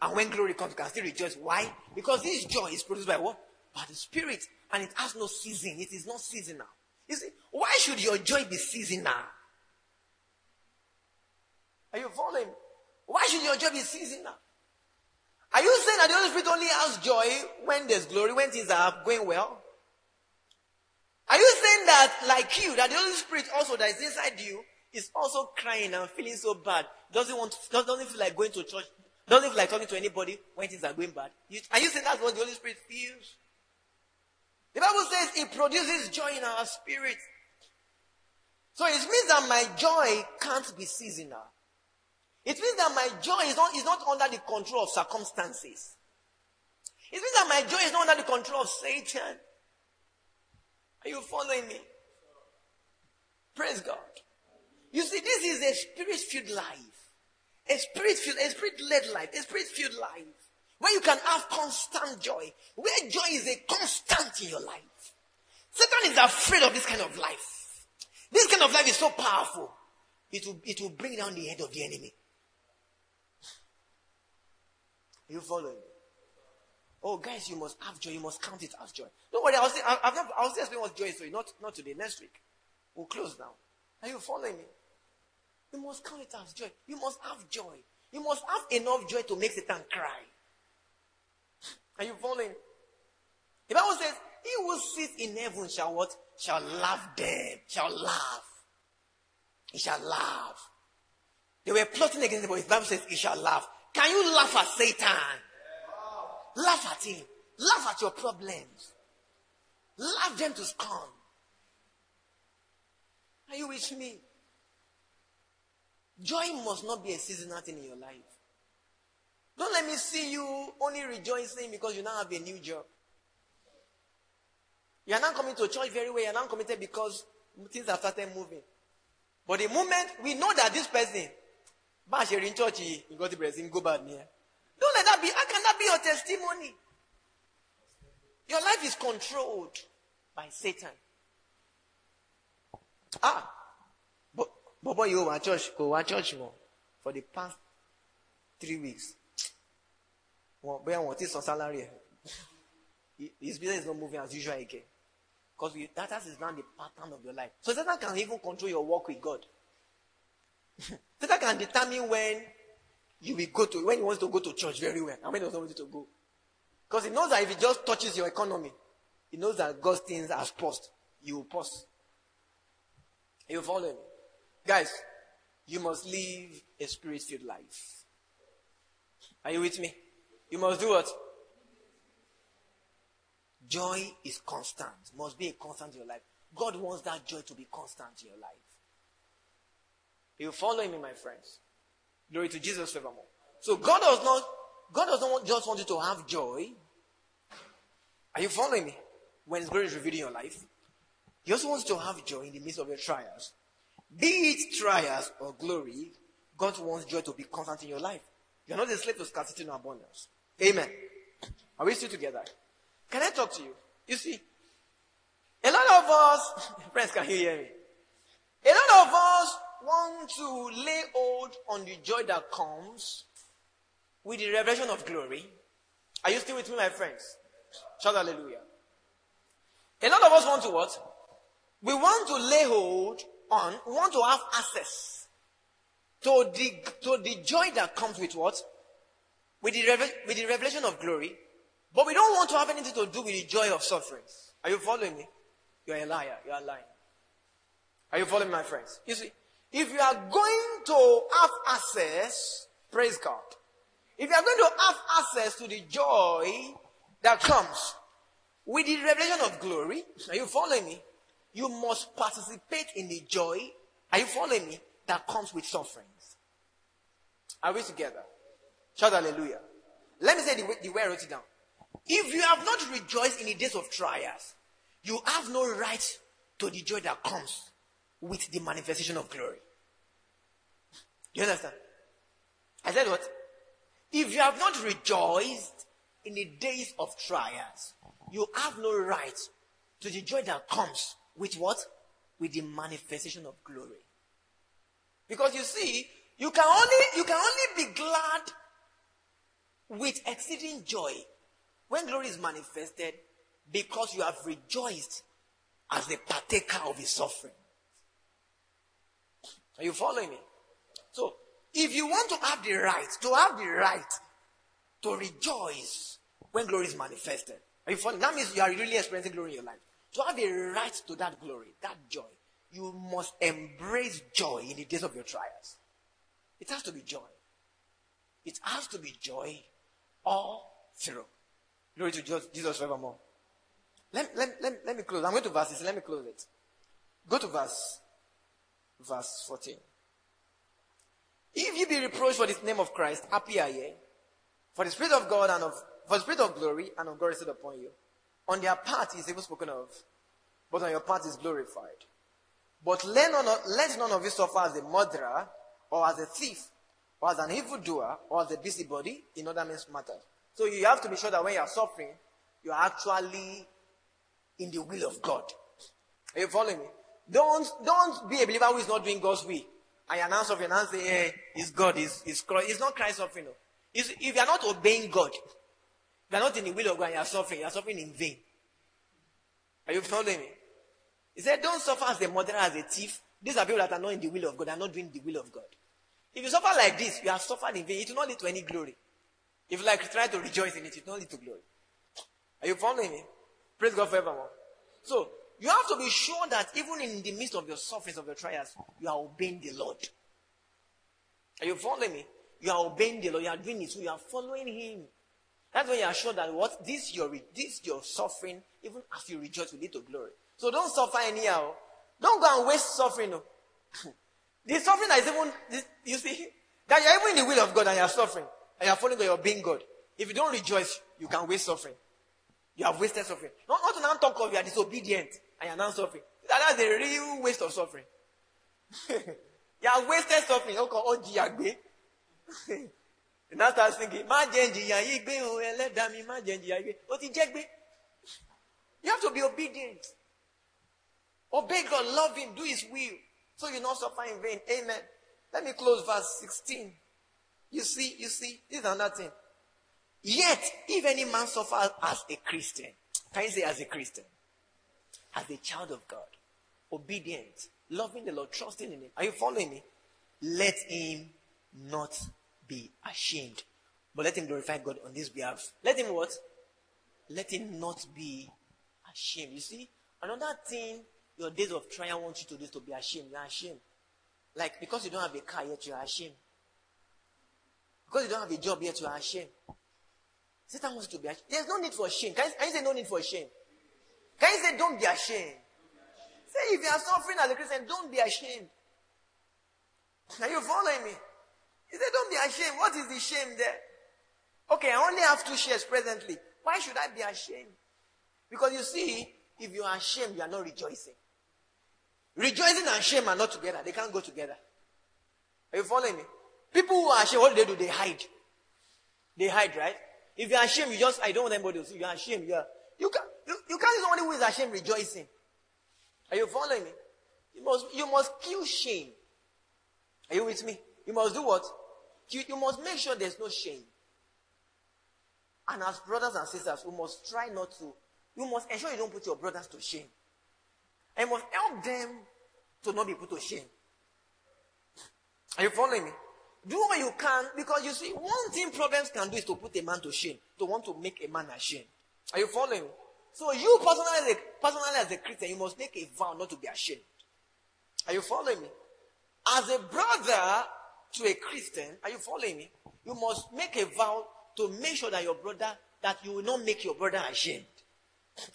And when glory comes, you can still rejoice. Why? Because this joy is produced by what? By the Spirit. And it has no season. It is not seasonal. You see, why should your joy be seasonal? Are you following? Why should your joy be seasonal? Are you saying that the Holy Spirit only has joy when there's glory, when things are going well? Are you saying that, like you, that the Holy Spirit also that is inside you is also crying and feeling so bad, doesn't want, doesn't feel like going to church, doesn't feel like talking to anybody when things are going bad? Are you saying that's what the Holy Spirit feels? The Bible says it produces joy in our spirit. So it means that my joy can't be seasonal. It means that my joy is not, is not under the control of circumstances. It means that my joy is not under the control of Satan. Are you following me? Praise God. You see, this is a spirit filled life. A spirit filled, a spirit led life, a spirit filled life. Where you can have constant joy. Where joy is a constant in your life. Satan is afraid of this kind of life. This kind of life is so powerful. It will, it will bring down the head of the enemy. You following? Me? Oh, guys, you must have joy. You must count it as joy. Don't worry. I'll say, not, I'll say explain what joy is you. Not, not today. Next week. We'll close now. Are you following me? You must count it as joy. You must have joy. You must have enough joy to make Satan cry. Are you following? The Bible says, He who sits in heaven shall what? Shall laugh them. Shall laugh. He shall laugh. They were plotting against him, but the Bible says he shall laugh. Can you laugh at Satan? Laugh at him. Laugh at your problems. Laugh them to scorn. Are you with me? Joy must not be a seasonal thing in your life. Don't let me see you only rejoicing because you now have a new job. You are not coming to church very well. You are not committed because things have started moving. But the moment we know that this person, bá in church you got the blessing, go bad near. Don't let that be. How can that be your testimony? Your life is controlled by Satan. Ah, but but boy, you were church, go to church more for the past three weeks. Well, bóyá wọn ti san salary His business is not moving as usual again. Because that is now the pattern of your life. So Satan can even control your work with God. [laughs] Satan can determine when you will go to when he wants to go to church very well. How many doesn't want you to go? Because he knows that if he just touches your economy, he knows that God's things are paused. You will pause. You follow me? Guys, you must live a spirit filled life. Are you with me? You must do what? Joy is constant, must be a constant in your life. God wants that joy to be constant in your life. You follow me, my friends? Glory to Jesus forevermore. So God does not, God does not just want you to have joy. Are you following me? When His glory is revealed in your life, He also wants you to have joy in the midst of your trials. Be it trials or glory, God wants joy to be constant in your life. You're not a slave to scarcity and abundance. Amen. Are we still together? Can I talk to you? You see, a lot of us, [laughs] friends, can you hear me? A lot of us want to lay hold on the joy that comes with the revelation of glory. Are you still with me, my friends? Shout hallelujah. A lot of us want to what? We want to lay hold on, we want to have access to the, to the joy that comes with what? With the, with the revelation of glory. But we don't want to have anything to do with the joy of sufferings. Are you following me? You're a liar. You are lying. Are you following my friends? You see, if you are going to have access, praise God. If you are going to have access to the joy that comes with the revelation of glory, are you following me? You must participate in the joy, are you following me? That comes with sufferings. Are we together? Shout hallelujah. Let me say the way, the way I wrote it down. If you have not rejoiced in the days of trials, you have no right to the joy that comes with the manifestation of glory. You understand? I said what? If you have not rejoiced in the days of trials, you have no right to the joy that comes with what? With the manifestation of glory. Because you see, you can only you can only be glad with exceeding joy when glory is manifested because you have rejoiced as a partaker of his suffering. Are you following me? So, if you want to have the right, to have the right to rejoice when glory is manifested, are you following? That means you are really experiencing glory in your life. To have the right to that glory, that joy, you must embrace joy in the days of your trials. It has to be joy. It has to be joy all through. Glory to Jesus forevermore. Let, let, let, let me close. I'm going to verses. Let me close it. Go to verse, verse 14. If you be reproached for the name of Christ, happy are ye. For the Spirit of God and of, for the Spirit of glory and of God is upon you. On their part is even spoken of, but on your part is glorified. But let none, of, let none of you suffer as a murderer, or as a thief, or as an evildoer, or as a busybody in other men's matters. So you have to be sure that when you are suffering, you are actually in the will of God. Are you following me? Don't, don't be a believer who is not doing God's will. I announce of your and say, hey, eh, it's God, it's, it's, it's not Christ suffering. No. It's, if you are not obeying God, you are not in the will of God you are suffering, you are suffering in vain. Are you following me? He said, don't suffer as a murderer, as a thief. These are people that are not in the will of God, they are not doing the will of God. If you suffer like this, you have suffered in vain. It will not lead to any glory. If you like try to rejoice in it, it will not lead to glory. Are you following me? Praise God forevermore. So, you have to be sure that even in the midst of your sufferings, of your trials, you are obeying the Lord. Are you following me? You are obeying the Lord. You are doing it. So you are following Him. That's when you are sure that what this your this your suffering, even as you rejoice, lead to glory. So don't suffer anyhow. Don't go and waste suffering. No. [laughs] the suffering that is even this, you see that you are even in the will of God and you are suffering and you are following God, you are being God. If you don't rejoice, you can waste suffering. You have wasted suffering. Not, not to now talk of you are disobedient and you are now suffering. That, that's a real waste of suffering. [laughs] you are wasted suffering. Okay, oh, jìyà and now start thinking, má jẹ́. You have to be obedient. Obey God, love Him, do His will, so you not suffer in vain. Amen. Let me close verse 16. You see, you see, this is another thing. Yet, if any man suffers as a Christian, can you say as a Christian? As a child of God, obedient, loving the Lord, trusting in Him. Are you following me? Let him not be ashamed, but let him glorify God on this behalf. Let him what? Let him not be ashamed. You see, another thing your days of trial want you to do is to be ashamed. You're ashamed. Like because you don't have a car yet, you're ashamed. Because you don't have a job yet, you're ashamed. Satan wants you to be ashamed. There's no need for shame. Can can you say no need for shame? Can you say don't be ashamed? Say if you are suffering as a Christian, don't be ashamed. Are you following me? He said, don't be ashamed. What is the shame there? Okay, I only have two shares presently. Why should I be ashamed? Because you see, if you are ashamed, you are not rejoicing. Rejoicing and shame are not together. They can't go together. Are you following me? People who are ashamed, what do they do? They hide. They hide, right? If you are ashamed, you just, I don't want anybody to see. You are ashamed. You, are, you, can, you, you can't see somebody is ashamed rejoicing. Are you following me? You must, you must kill shame. Are you with me? You must do what? You, you must make sure there's no shame. And as brothers and sisters, we must try not to. You must ensure you don't put your brothers to shame. And you must help them to not be put to shame. Are you following me? Do what you can because you see, one thing problems can do is to put a man to shame, to want to make a man ashamed. Are you following? So you personally as, a, personally as a Christian, you must make a vow not to be ashamed. Are you following me? As a brother to a Christian, are you following me? You must make a vow to make sure that your brother, that you will not make your brother ashamed.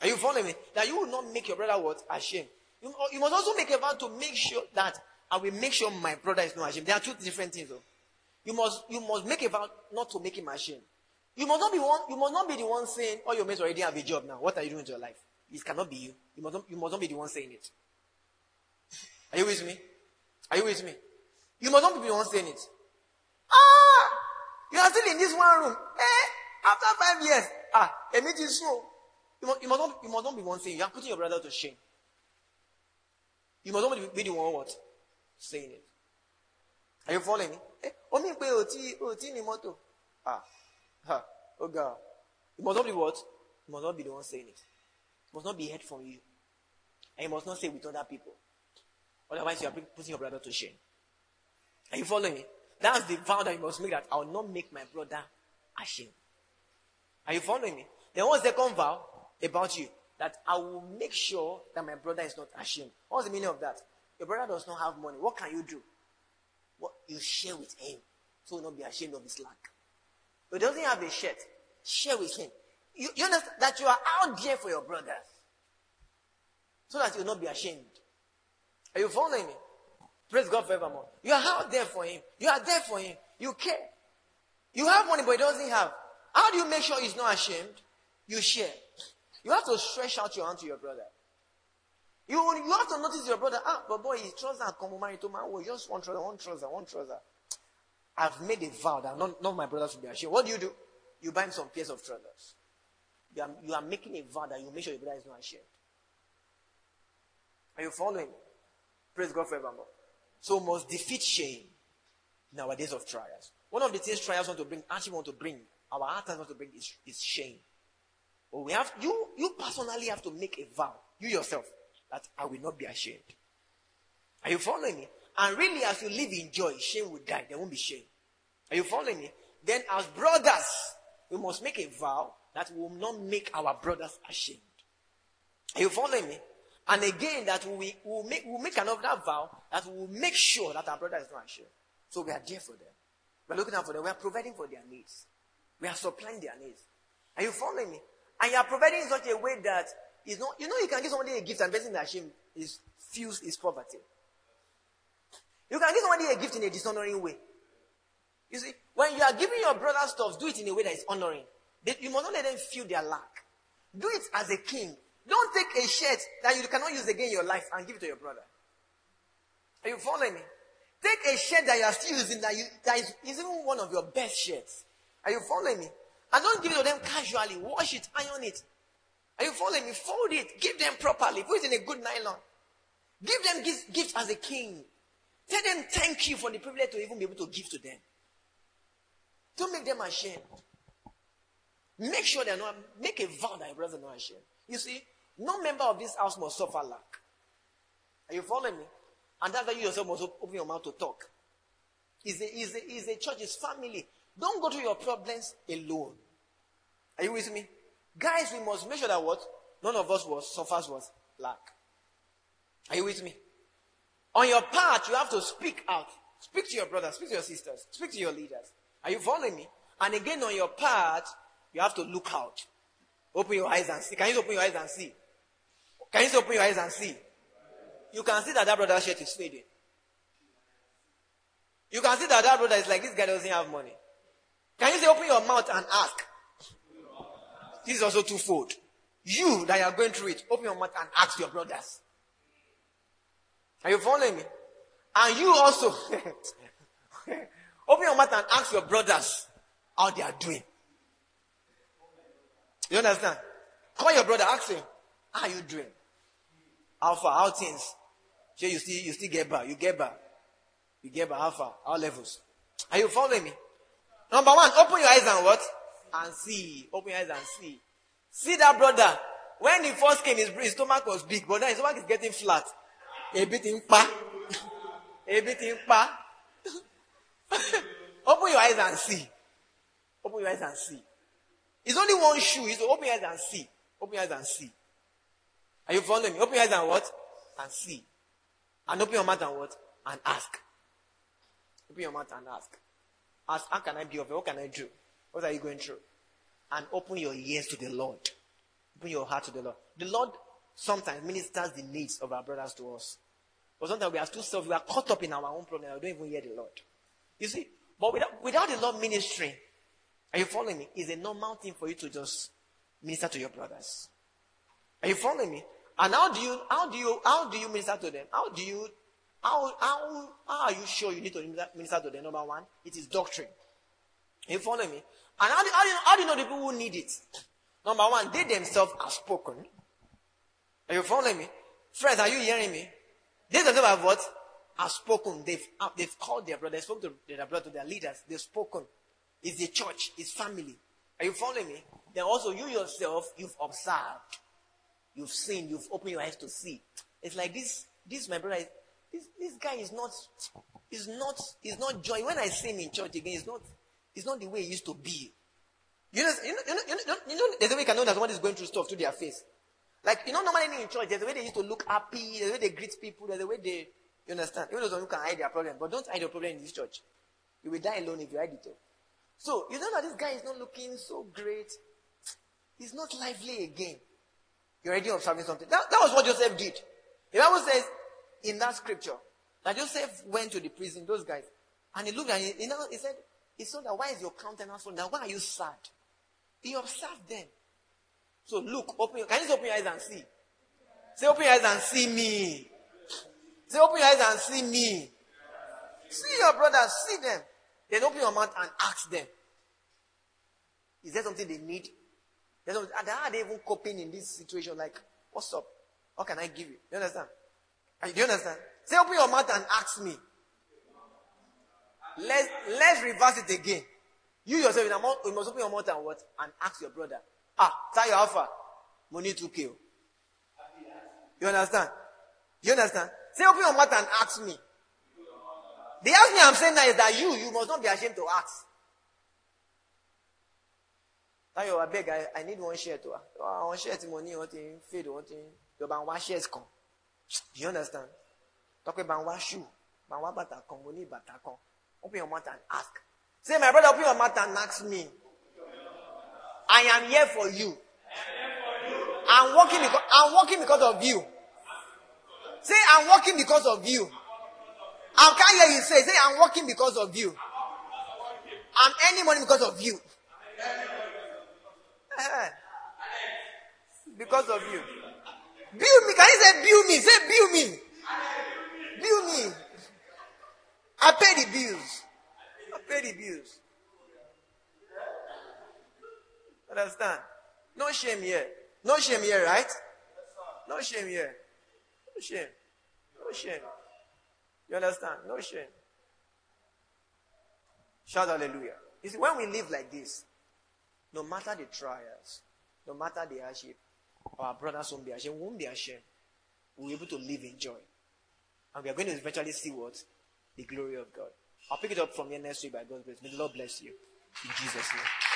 Are you following me? That you will not make your brother what? Ashamed. You, you must also make a vow to make sure that I will make sure my brother is not ashamed. There are two different things though. You must, you must make a vow not to make him ashamed. You must not be one, you must not be the one saying, oh, your mates already have a job now. What are you doing to your life? It cannot be you. You must not, you must not be the one saying it. Are you with me? Are you with me? You must not be the one saying it. Ah! You are still in this one room. Eh? After five years. Ah, a meeting slow. You must, you must not, you must not be one saying, you are putting your brother to shame. You must not be the one what? Saying it. Are you following me? Eh, pe ni moto. Ah, ha, oh God. It must not be what? It must not be the one saying it. It must not be heard from you. And you must not say with other people. Otherwise, you are putting your brother to shame. Are you following me? That's the vow that you must make that I will not make my brother ashamed. Are you following me? Then what's the second vow about you? That I will make sure that my brother is not ashamed. What's the meaning of that? Your brother does not have money. What can you do? What you share with him so he will not be ashamed of his lack. He doesn't have a shirt. Share with him. You, you understand that you are out there for your brothers. So that you will not be ashamed. Are you following me? Praise God forevermore. You are out there for him. You are there for him. You care. You have money, but he doesn't have. How do you make sure he's not ashamed? You share. You have to stretch out your hand to your brother. You, you have to notice your brother. Ah, but boy, his trouser come marry to my way. Just one trouser, one trouser, one trouser. I've made a vow that none, none of my brothers will be ashamed. What do you do? You buy some pairs of trousers. You are, you are making a vow that you make sure your brother is not ashamed. Are you following? Me? Praise God forevermore. So must defeat shame in our days of trials. One of the things trials want to bring, actually want to bring, our heart want to bring is, is shame. But we have, you, you personally have to make a vow, you yourself, that I will not be ashamed. Are you following me? And really, as you live in joy, shame will die. There won't be shame. Are you following me? Then, as brothers, we must make a vow that we will not make our brothers ashamed. Are you following me? And again, that we will make, we'll make another vow that we will make sure that our brother is not ashamed. So we are there for them. We're looking out for them. We are providing for their needs. We are supplying their needs. Are you following me? And you are providing in such a way that is not, you know, you can give somebody a gift and person that ashamed is feels his poverty. You can give somebody a gift in a dishonoring way. You see, when you are giving your brother stuff, do it in a way that is honoring. You must not let them feel their lack. Do it as a king. Don't take a shirt that you cannot use again in your life and give it to your brother. Are you following me? Take a shirt that you are still using that, you, that is, is even one of your best shirts. Are you following me? And don't give it to them casually. Wash it, iron it. Are you following me? Fold it. Give them properly. Put it in a good nylon. Give them gifts, gifts as a king. Tell them thank you for the privilege to even be able to give to them. Don't make them ashamed. Make sure they're not, make a vow that your brothers are not ashamed. You see, no member of this house must suffer lack. Are you following me? And that's why you yourself must open your mouth to talk. Is a, is a, is a church, is family. Don't go through your problems alone. Are you with me? Guys, we must make sure that what? None of us was suffers was lack. Are you with me? On your part, you have to speak out. Speak to your brothers, speak to your sisters, speak to your leaders. Are you following me? And again, on your part, you have to look out. Open your eyes and see. Can you open your eyes and see? Can you open your eyes and see? You can see that that brother's shirt is fading. You can see that that brother is like, this guy doesn't have money. Can you say, open your mouth and ask? This is also twofold. You that are going through it, open your mouth and ask your brothers. Are you following me? And you also, [laughs] open your mouth and ask your brothers how they are doing. You understand? Call your brother, ask him, how are you doing? How far? How things? Sure, you still you still get back. You get back. You get back. How far? How levels? Are you following me? Number one, open your eyes and what? And see. Open your eyes and see. See that brother. When he first came, his, his stomach was big, but now his stomach is getting flat. A bit in pa. A bit in pa. [laughs] open your eyes and see. Open your eyes and see. It's only one shoe. It's open your eyes and see. Open your eyes and see. Are you following me? Open your eyes and what? And see. And open your mouth and what? And ask. Open your mouth and ask. Ask, how can I be of you? What can I do? What are you going through? And open your ears to the Lord. Open your heart to the Lord. The Lord sometimes ministers the needs of our brothers to us. But sometimes we are too self, we are caught up in our own problem. We don't even hear the Lord. You see, but without, without the Lord ministering, are you following me? It's a normal thing for you to just minister to your brothers. Are you following me? And how do you how do you how do you minister to them? How do you how how how are you sure you need to minister to them? Number one, it is doctrine. Are you following me? And how do, how do, you, how do you know the people who need it? Number one, they themselves have spoken. Are you following me? Friends, are you hearing me? They themselves have what? have spoken. They've, uh, they've called their brother. They spoke to their brother, to their leaders. They've spoken. It's the church. It's family. Are you following me? Then also you yourself, you've observed. You've seen. You've opened your eyes to see. It's like this, this, my brother, this, this guy is not, is not, is not joy. When I see him in church again, it's not, it's not the way he used to be. You know, you know, you know, you know, you know there's a way you can know that someone is going through stuff to their face. Like, you know, normally in church, there's a way they used to look happy, there's a way they greet people, there's a way they, you understand? Even though some can hide their problem, but don't hide your problem in this church. You will die alone if you hide it. So, you know that this guy is not looking so great. He's not lively again. You're already observing something. That, that was what Joseph did. The Bible says in that scripture that Joseph went to the prison, those guys, and he looked and he, you know, he said, he saw that why is your countenance so now? Why are you sad? He observed them. So look, open your, can you open your eyes and see? Say, open your eyes and see me. Say, open your eyes and see me. See your brothers, see them. Then open your mouth and ask them. Is there something they need? Something, how are they even coping in this situation? Like, what's up? What can I give you? You understand? Do you understand? Say, open your mouth and ask me. Let's, let's reverse it again. You yourself, you must open your mouth and what? And ask your brother. Ah, Tayo Alpha. Money to kill. You understand? You understand? Say, open your mouth and ask me. The ask me I'm saying now is that you, you must not be ashamed to ask. Tayo, I beg, I, I need one share to. Oh, one share to money, one thing, feed, one thing. Your ban one shares come. Do you understand? Talk about one shoe. Ban one bata come, money bata come. Open your mouth and ask. Say, my brother, open your mouth and ask me. I am here for you. I'm working because I'm working because of you. Say, I'm working because of you. I can't hear you say, say, I'm working because of you. I'm earning money because of you. [laughs] because of you. Build me. Can you say build me? Say build me. Build me. I pay the bills. I pay the bills. Understand? No shame here. No shame here, right? No shame here. No shame. No shame. You understand? No shame. Shout hallelujah. You see, when we live like this, no matter the trials, no matter the hardship, our brothers won't be ashamed. Won't be ashamed. We'll be able to live in joy. And we are going to eventually see what? The glory of God. I'll pick it up from here next week by God's grace. May the Lord bless you. In Jesus' name.